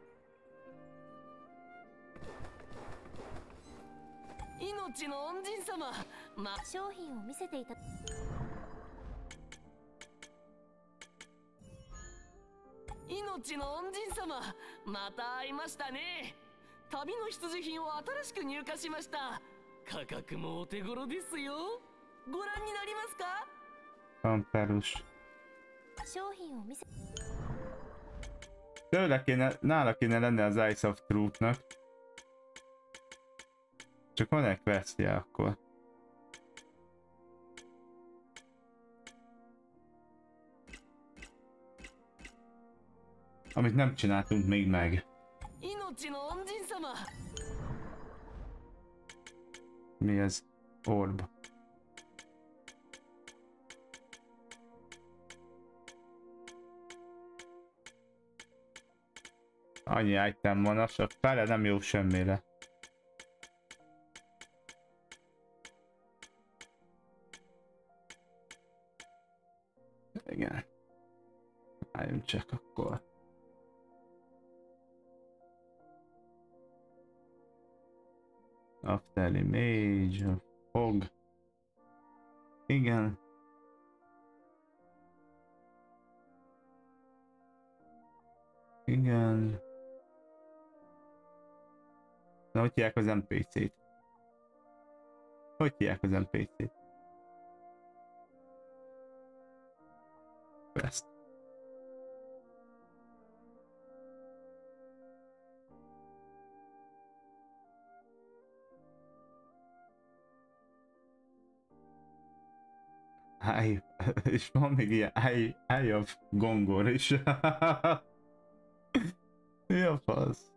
命の恩人様。ま商品を見せていた。命の恩人様。また会いましたね。旅の必需品を新しく入荷しました。価格もお手頃ですよ。ご覧になりますか？Kamperus. 商品を見せ。Tőle kéne, nála kéne lenni az Ice of Truth-nak. Csak van egy kvestia akkor. Amit nem csináltunk még meg. Mi ez? Orb. Annyi ágytem van, az csak párja nem jó semmire. Álljunk csak akkor. After image, fog. Igen. Igen. Na, hogy hívják az NPC-t? Hogy hívják az NPC-t? Quest. Eye, és van még ilyen Eye, eye of Gongor is. Mi a fasz?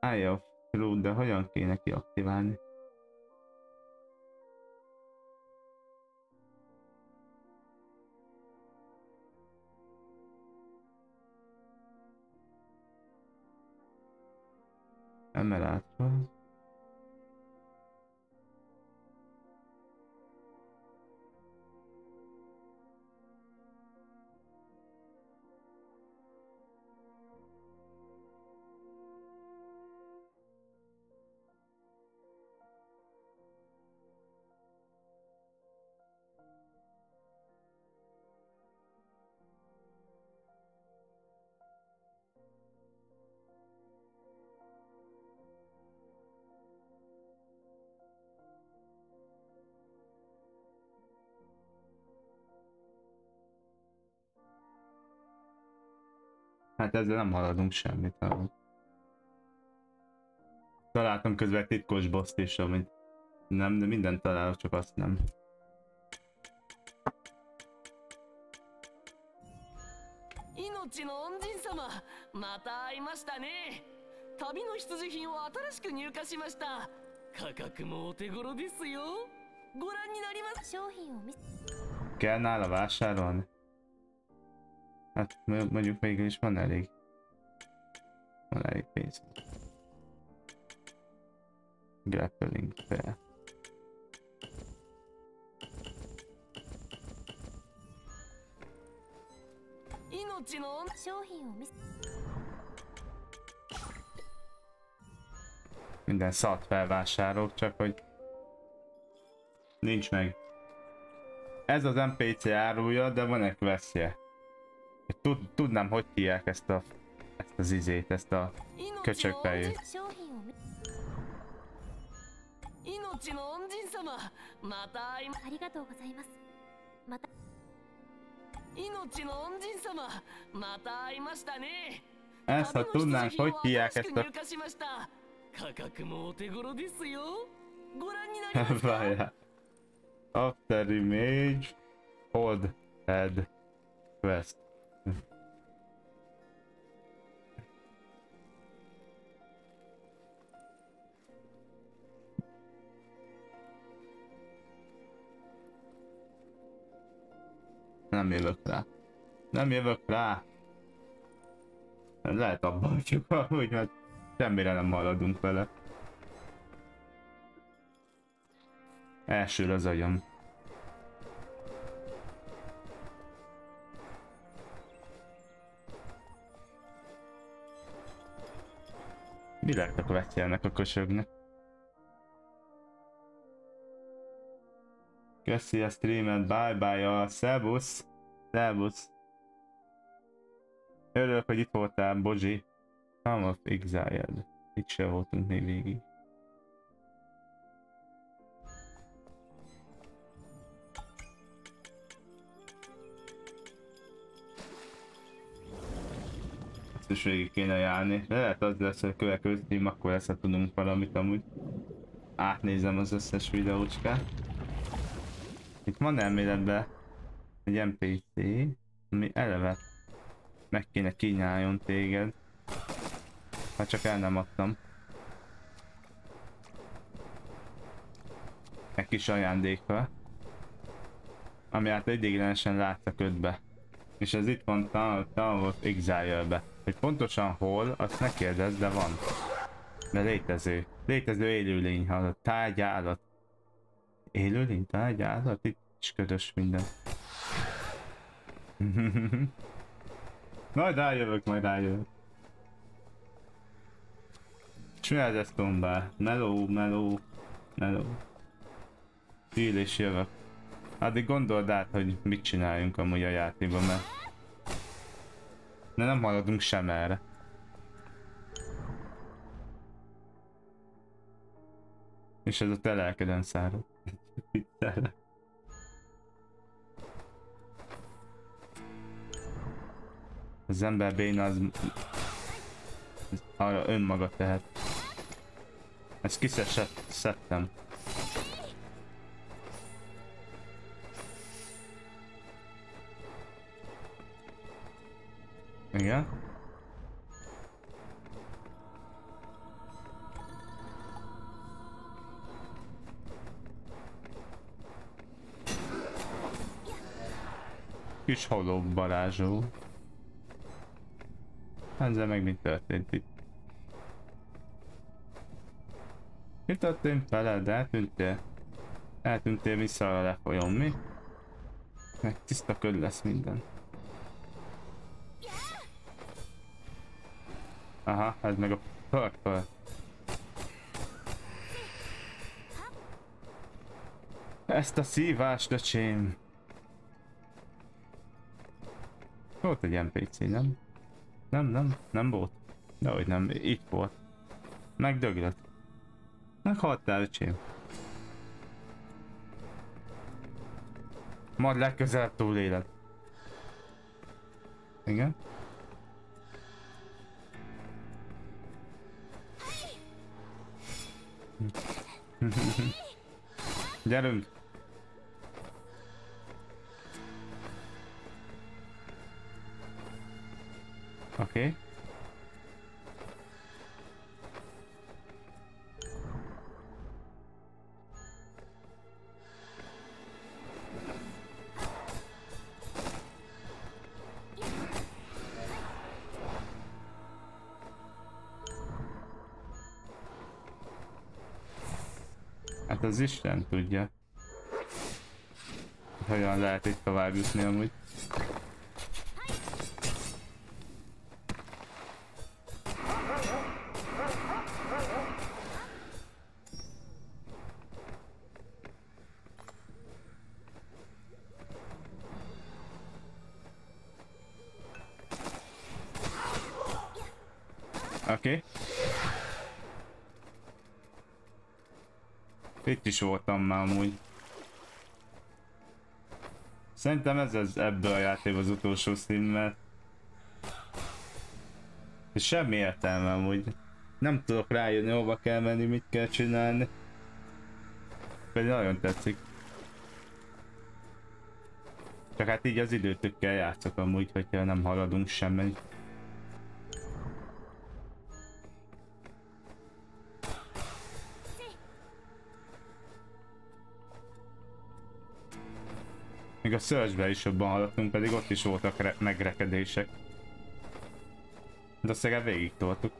Eye of Root, de hogyan kéne kiaktiválni? Emerald van. Hát ezzel nem haladunk semmit. Nem. Találtam közben titkos boszt is, amit nem, de mindent találok, csak azt nem. Inochi no Onjin sama, mata aimashita ne. Tabi no hitsujuhin wo atarashiku nyuka shimashita. Kakaku mo o tegoro desu yo. Goran ninarimasu. Kell nála vásárolni? Hát mondjuk végül is van elég. Van elég pénz. Grappling fel. Minden szart felvásárolok, csak hogy nincs meg. Ez az NPC árulja, de van egy veszje. Tud, tudnám, hogy hívják ezt a ezt az izét, ezt a 命の恩 köcsögfejű. 商品を見命の恩人様また会いまありがとうございますまた命の恩人様また会いましたね Ezt, ha 旅の tudnánk, 必需 hogy 品を hívják 新し ezt く a 入荷しました価格もお手頃ですよご覧になりますか Várjál. After image, hold head quest. Nem jövök rá. Nem jövök rá. Lehet abba hagyjuk amúgy, mert semmire nem haladunk vele. Elsőre az agyam. Mi lett a kvetjelnek a kösögnek? Köszi a streamet, bye bye a szervusz! Szervusz! Örülök, hogy itt voltál, Bozsi. Come of Exiled. Itt se voltunk még végig. Ezt is végig kéne járni. De lehet az lesz, hogy következő stream, akkor lesz, tudunk valamit amúgy. Átnézem az összes videócskát. Itt van elméletben egy NPC, ami eleve meg kéne kínáljon téged. Ha csak el nem adtam. Egy kis ajándéka. Ami hát ideiglenesen látsz a ködbe. És ez itt van Town of Exile-be. Hogy pontosan hol, azt ne kérdezz, de van. De létező. Létező élőlény, ha tárgyállat. Élőlény, tárgyállat? Itt is ködös minden. Majd rájövök, majd rájövök. És mi ez ez tombál? Meló, meló, meló. Feel és jövök. Addig gondold át, hogy mit csináljunk amúgy a játékban, mert... De nem haladunk sem erre. És ez a te lelkeden szárad. Viccelek. Az ember béna az... az arra önmaga tehet. Ezt kiszedtem. Igen. Kis haló barázsó. Ezzel meg mi történt itt? Mi történt veled? Eltűntél? Eltűntél vissza a lefolyom, mi? Meg tiszta köd lesz minden. Aha, ez meg a purple. Ezt a szívást, öcsém. Volt egy NPC, nem? Nem, nem, nem volt. De hogy nem, itt volt. Megdöglött. Meghaltál, öcsém. Majd legközelebb túléled. Igen. Gyerünk! Az Isten tudja. Hogyan lehet itt tovább jutni amúgy. Is voltam már amúgy. Szerintem ez az ebből a játék az utolsó szín, mert... Semmi értelme amúgy. Nem tudok rájönni, hova kell menni, mit kell csinálni. Pedig nagyon tetszik. Csak hát így az időtökkel játszok amúgy, hogyha nem haladunk semmit. A Surge-be is jobban haladtunk, pedig ott is voltak megrekedések. De azt végig toltuk.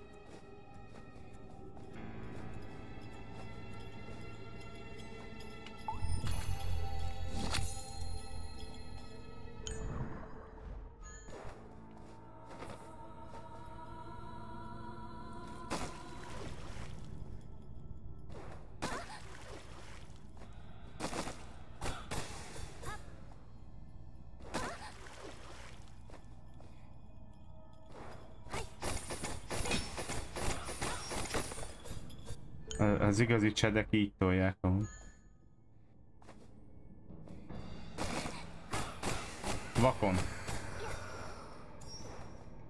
Igazi csedek így tolják amúgy. Vakon.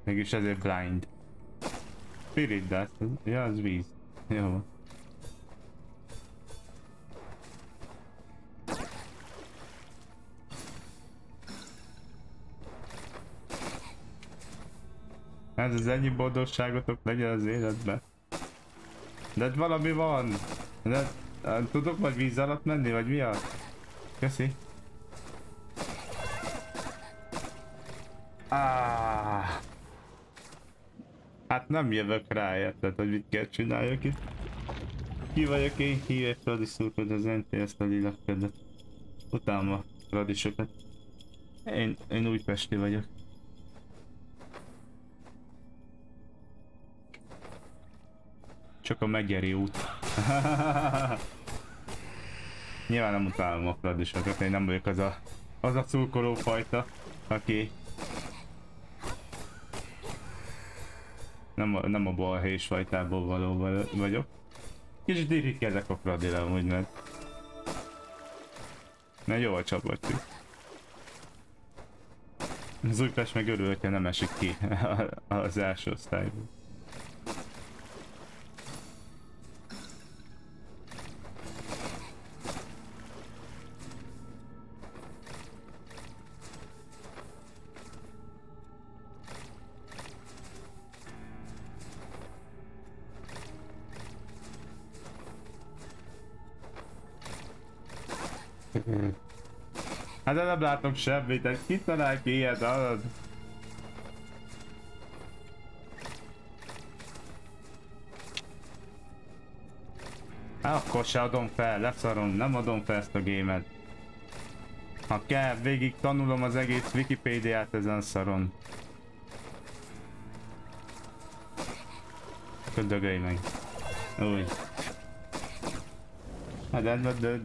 Mégis ezért blind. Spirit Dust. Ja, az víz. Jó. Ez az ennyi boldogságotok legyen az életben. De valami van. De, tudok majd víz alatt menni, vagy mi a? Köszi. Ah. Hát nem jövök rá, érted, hogy mit kell csináljak itt. Ki vagyok én? Hívják Radiszulkod az NTS-t a lilakködet. Utána radisokat. Én, én újpesti vagyok. Csak a megyeri út. Nyilván nem utálom a fradisokat, én nem vagyok az a, az a szurkoló fajta, aki nem a, nem a balhés fajtából való vagyok. Kicsit irigykedek a fradira amúgy, mert mert jó a csapatjuk. Az Újpest meg örül, hogyha nem esik ki az első osztályból. Nem látok semmit, egy kit talál ki ilyet, hallod? Hát akkor se adom fel, leszarom, nem adom fel ezt a gémet. Ha kell, végig tanulom az egész Wikipédiát ezen szaron. Ködögölj meg. Úgy. Hát de, de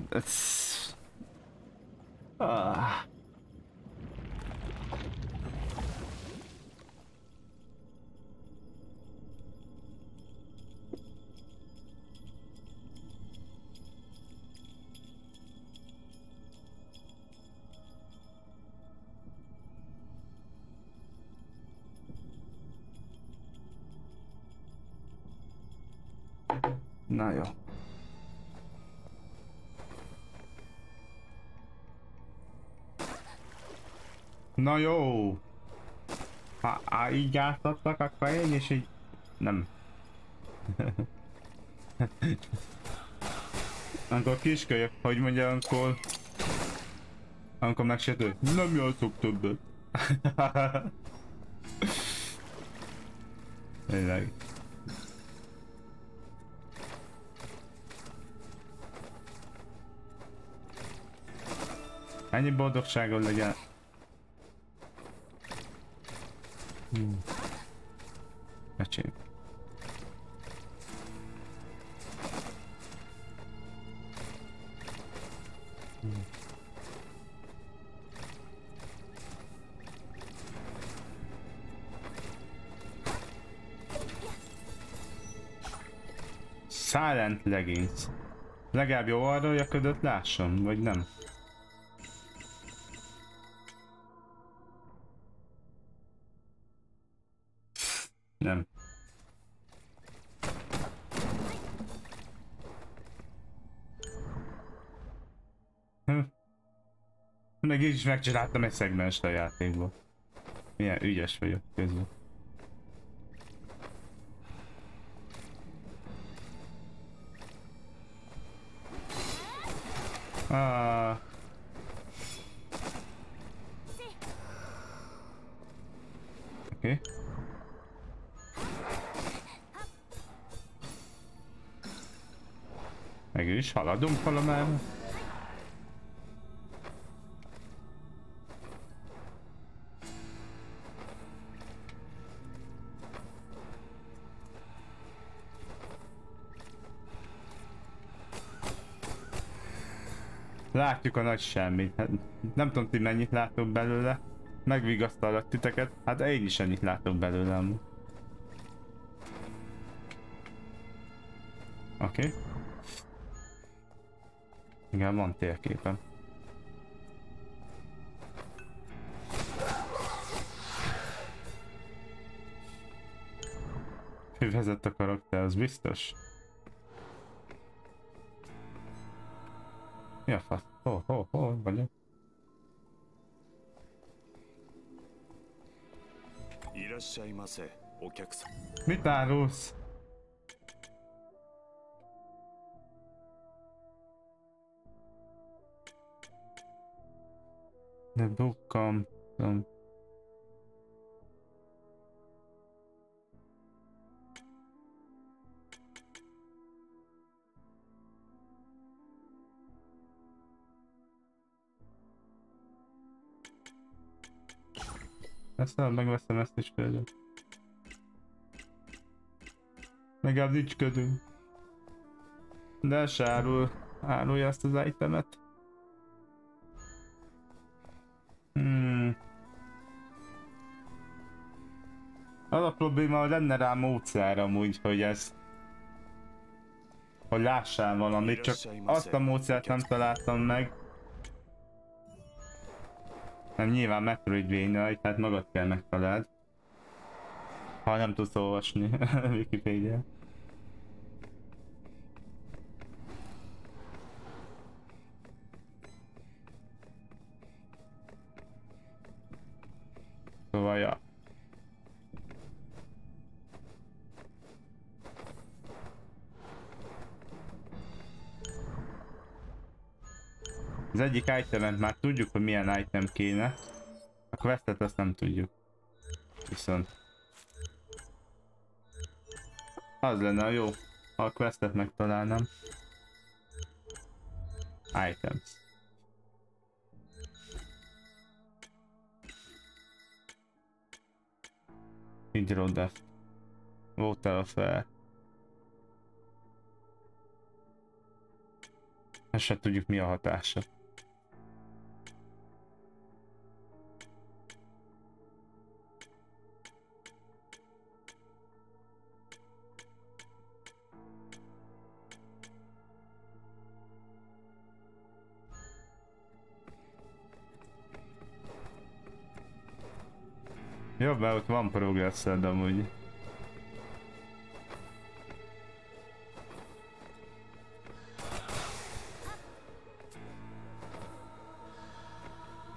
Na jó! Ha, ha így játszottak, akkor én is így... Nem. Amikor kiskölyök, hogy mondja, amikor... Amikor megsértő, nem játszok többet. Tényleg. Ennyi boldogságod legyen. Hmm. Öcsém. Hmm. Silent Leggings. Legalább jó arra, hogy a ködöt lássam, vagy? Nem. Meg így is megcsináltam egy szegmest a játékból. Milyen ügyes vagyok közben. Ah. Oké. Okay. Meg is haladunk valamelyre. Látjuk a nagy semmit. Hát, nem tudom, ti mennyit látok belőle. Megvigasztalak titeket. Hát én is ennyit látok belőle. Oké. Okay. Igen, van térképen. Mi vezet a karakter, az biztos? やさそうそうそう、ね、いらっしゃいませ、お客さん。Cuidados. The book comes from Nem megveszem ezt is például. Legalább nincs ködünk. De se árul, árulja ezt az itemet. Hmm. Az a probléma, hogy lenne rá módszer amúgy, hogy ez... Hogy lássál valamit, csak azt a módszert nem találtam meg. Nem nyilván Metroidvania, hát magad kell megtaláld. Ha nem tudsz olvasni Wikipedia. Egyik itemet már tudjuk, hogy milyen item kéne. A questet azt nem tudjuk. Viszont... Az lenne a jó, ha a questet megtalálnám. Items. Hydrodeft. Water of air. Ezt se tudjuk mi a hatása. Jobbá, ott van progresszed amúgy.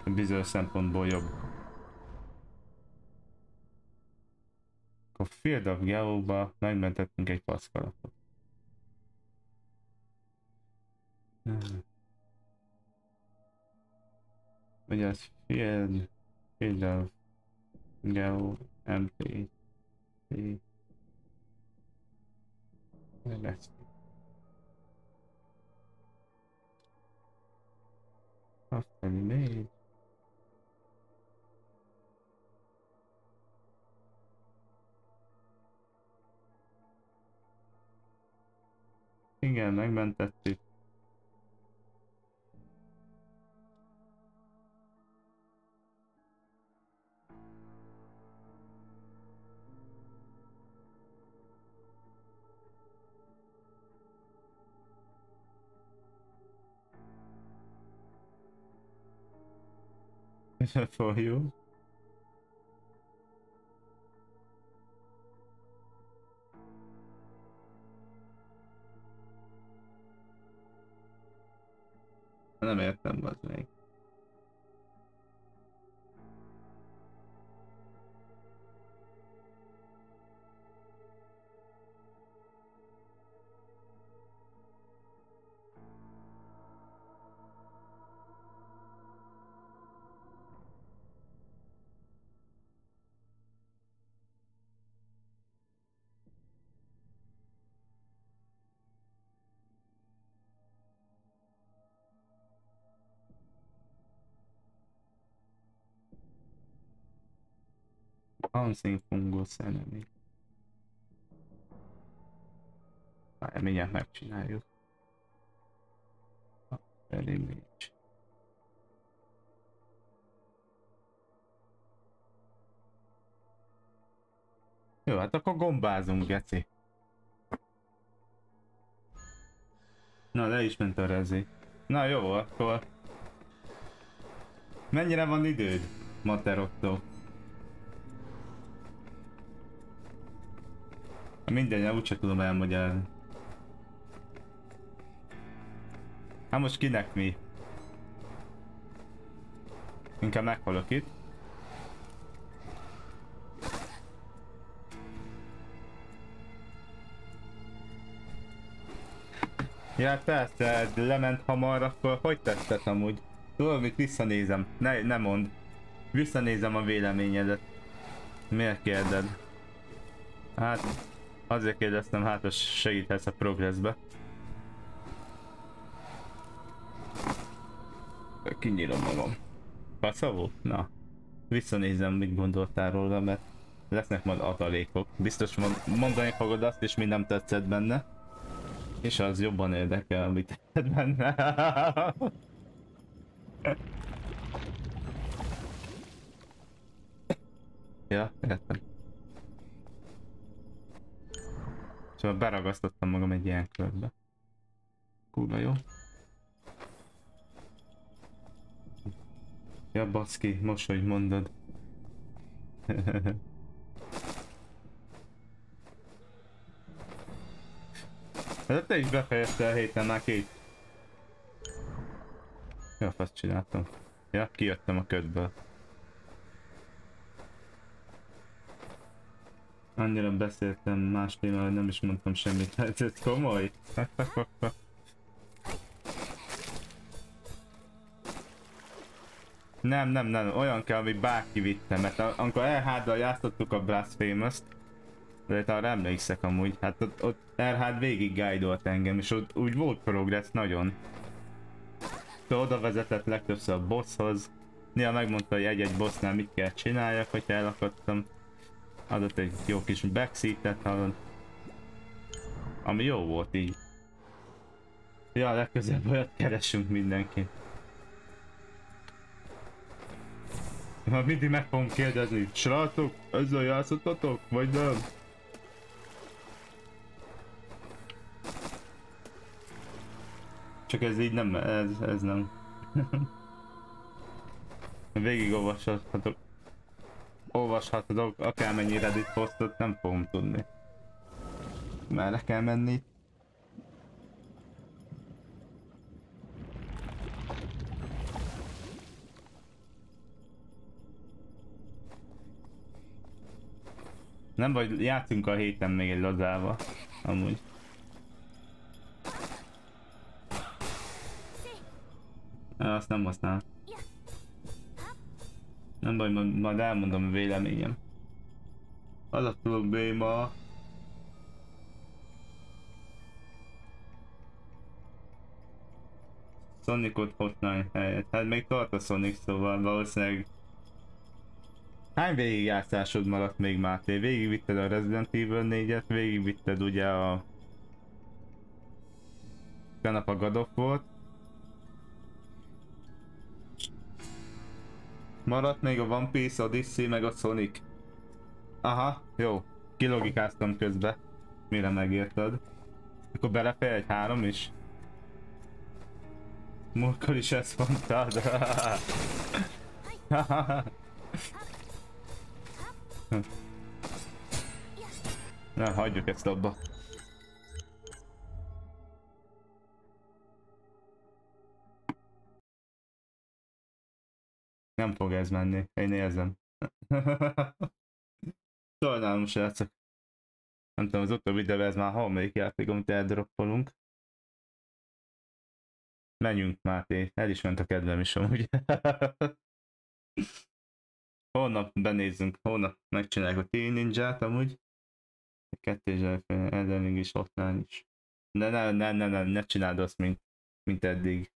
Bizonyos szempontból jobb. A Field of Geo-ba megmentettünk egy paszkalatot. Hmm. Ugye az Field, Field of Geo, MT, T, lesz. Aztán még. Igen, megmentettük. For you. Nem értem, az még. Bouncing fungus enemy. Várj, mindjárt megcsináljuk. Elimage. Jó, hát akkor gombázunk, geci. Na, le is ment a rezi. Na jó, akkor... Mennyire van időd, Materotto? Minden, úgyse tudom elmagyarázni. Hát most kinek mi? Inkább meghalok itt. Ja persze, lement hamar, akkor hogy tetszett amúgy? Tudod, mit visszanézem? Ne, ne mond. Visszanézem a véleményedet. Miért kérded? Hát, azért kérdeztem, hát hogy segíthetsz a progressbe. Kinyírom magam. Passzavó? Na. Visszanézem, mit gondoltál róla, mert lesznek majd adalékok. Biztos mond mondani fogod azt is, mi nem tetszett benne. És az jobban érdekel, amit tetszett benne. ja, értem. Szóval beragasztottam magam egy ilyen körbe. Kurva jó. Ja baszki, most hogy mondod. Hát te is befejezte a héten már két. Ja, azt csináltam. Ja, kijöttem a ködből. Annyira beszéltem más témáról, nem is mondtam semmit. Hát ez komoly? Nem, nem, nem, olyan kell, ami bárki vitte, mert amikor RH-dal játszottuk a Blasphemous-t, de arra emlékszek amúgy, hát ott, ott RH végig guidolt engem, és ott úgy volt progress nagyon. De oda vezetett legtöbbször a bosshoz, néha megmondta, hogy egy-egy bossnál mit kell csináljak, hogyha elakadtam. Adott egy jó kis backseat-et, hallod. Ami jó volt így. Ja, legközelebb olyat keresünk mindenki. Ha mindig meg fogom kérdezni, srácok, ezzel játszottatok, vagy nem? Csak ez így nem, ez, ez nem. Végig olvashatok. Olvashatodok akármennyi Reddit posztot, nem fogom tudni. Merre kell menni? Nem vagy, játszunk a héten még egy lazával. Amúgy. Azt nem használ. Nem baj, majd, majd elmondom a véleményem. Az a probléma. Sonicot Hotline helyett. Hát még tart a Sonic, szóval valószínűleg... Hány végigjátszásod maradt még Máté? Végigvitted a Resident Evil 4-et, végigvitted ugye a... Tegnap a God of War-t. Maradt még a One Piece, Odyssey meg a Sonic. Aha, jó. Kilogikáztam közbe. Mire megérted? Akkor belefér egy három is? Múltkor is ezt mondtad. Na, hagyjuk ezt abba. Nem fog ez menni, én érzem. Sajnálom, srácok. Nem tudom, az utóbbi videóban ez már harmadik játék, amit eldroppolunk. Menjünk, Máté. El is ment a kedvem is amúgy. holnap benézzünk, holnap megcsináljuk a Teen Ninja-t amúgy. A kettős Elden is offline is. De ne, ne, ne, ne, ne csináld azt, mint, mint eddig.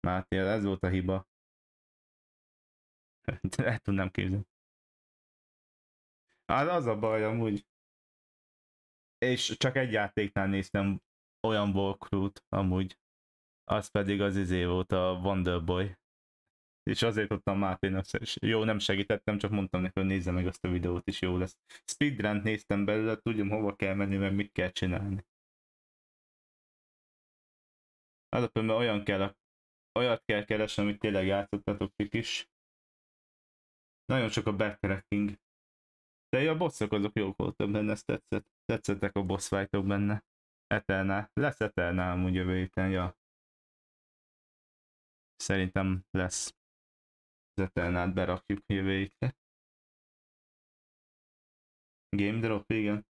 Máté, ez volt a hiba. El tudnám képzelni. Hát az a baj amúgy. És csak egy játéknál néztem olyan walkthrough amúgy. Az pedig az izé volt a Wonder Boy. És azért tudtam Máténak, jó, nem segítettem, csak mondtam neki, hogy nézze meg azt a videót is, jó lesz. speedrun néztem belőle, tudjam hova kell menni, mert mit kell csinálni. Alapvetően olyan kell, olyat kell keresni, amit tényleg játszottatok is. Nagyon sok a backtracking. De a bosszok azok jók voltak benne, ezt tetszett. Tetszettek a boss fightok benne. Eternál. Lesz Eternál amúgy jövő héten, ja. Szerintem lesz. Az Eternát berakjuk jövő hétre. Game drop, igen.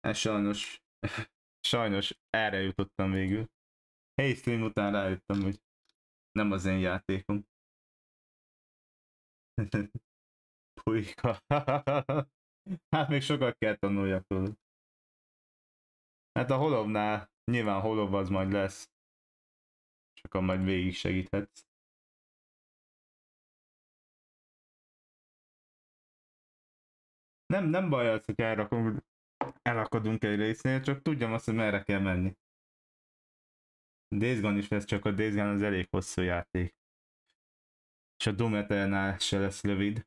Ez sajnos, sajnos erre jutottam végül. Hey stream után rájöttem, hogy nem az én játékom. Pulyka. hát még sokat kell tanuljak tőle. Hát a holovnál nyilván holov az majd lesz. Csak majd végig segíthetsz. Nem, nem baj az, hogy elrakunk, elakadunk egy résznél, csak tudjam azt, hogy merre kell menni. Days Gone is lesz, csak a Days Gone az elég hosszú játék. És a Doom Eternal se lesz rövid.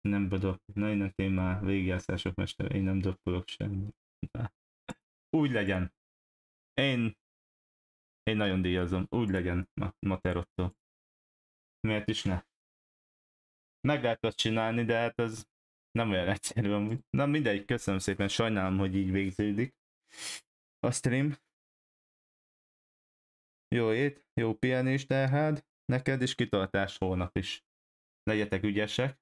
Nem bedok. Na innen én már végigjátszások mestere, én nem doppolok semmit. Úgy legyen. Én én nagyon díjazom. Úgy legyen ma Materotto. Miért is ne? Meg lehet azt csinálni, de hát az nem olyan egyszerű amúgy. Na mindegy, köszönöm szépen, sajnálom, hogy így végződik a stream. Jó ét, jó pihenést tehát, neked is kitartás holnap is. Legyetek ügyesek.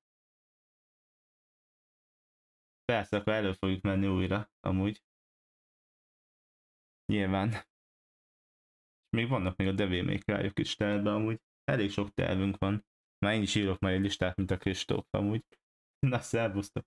Persze, akkor elő fogjuk menni újra, amúgy. Nyilván. És még vannak még a devémék rájuk is terve amúgy. Elég sok tervünk van. Már én is írok majd egy listát, mint a Kristóf amúgy. Na, szervusztok!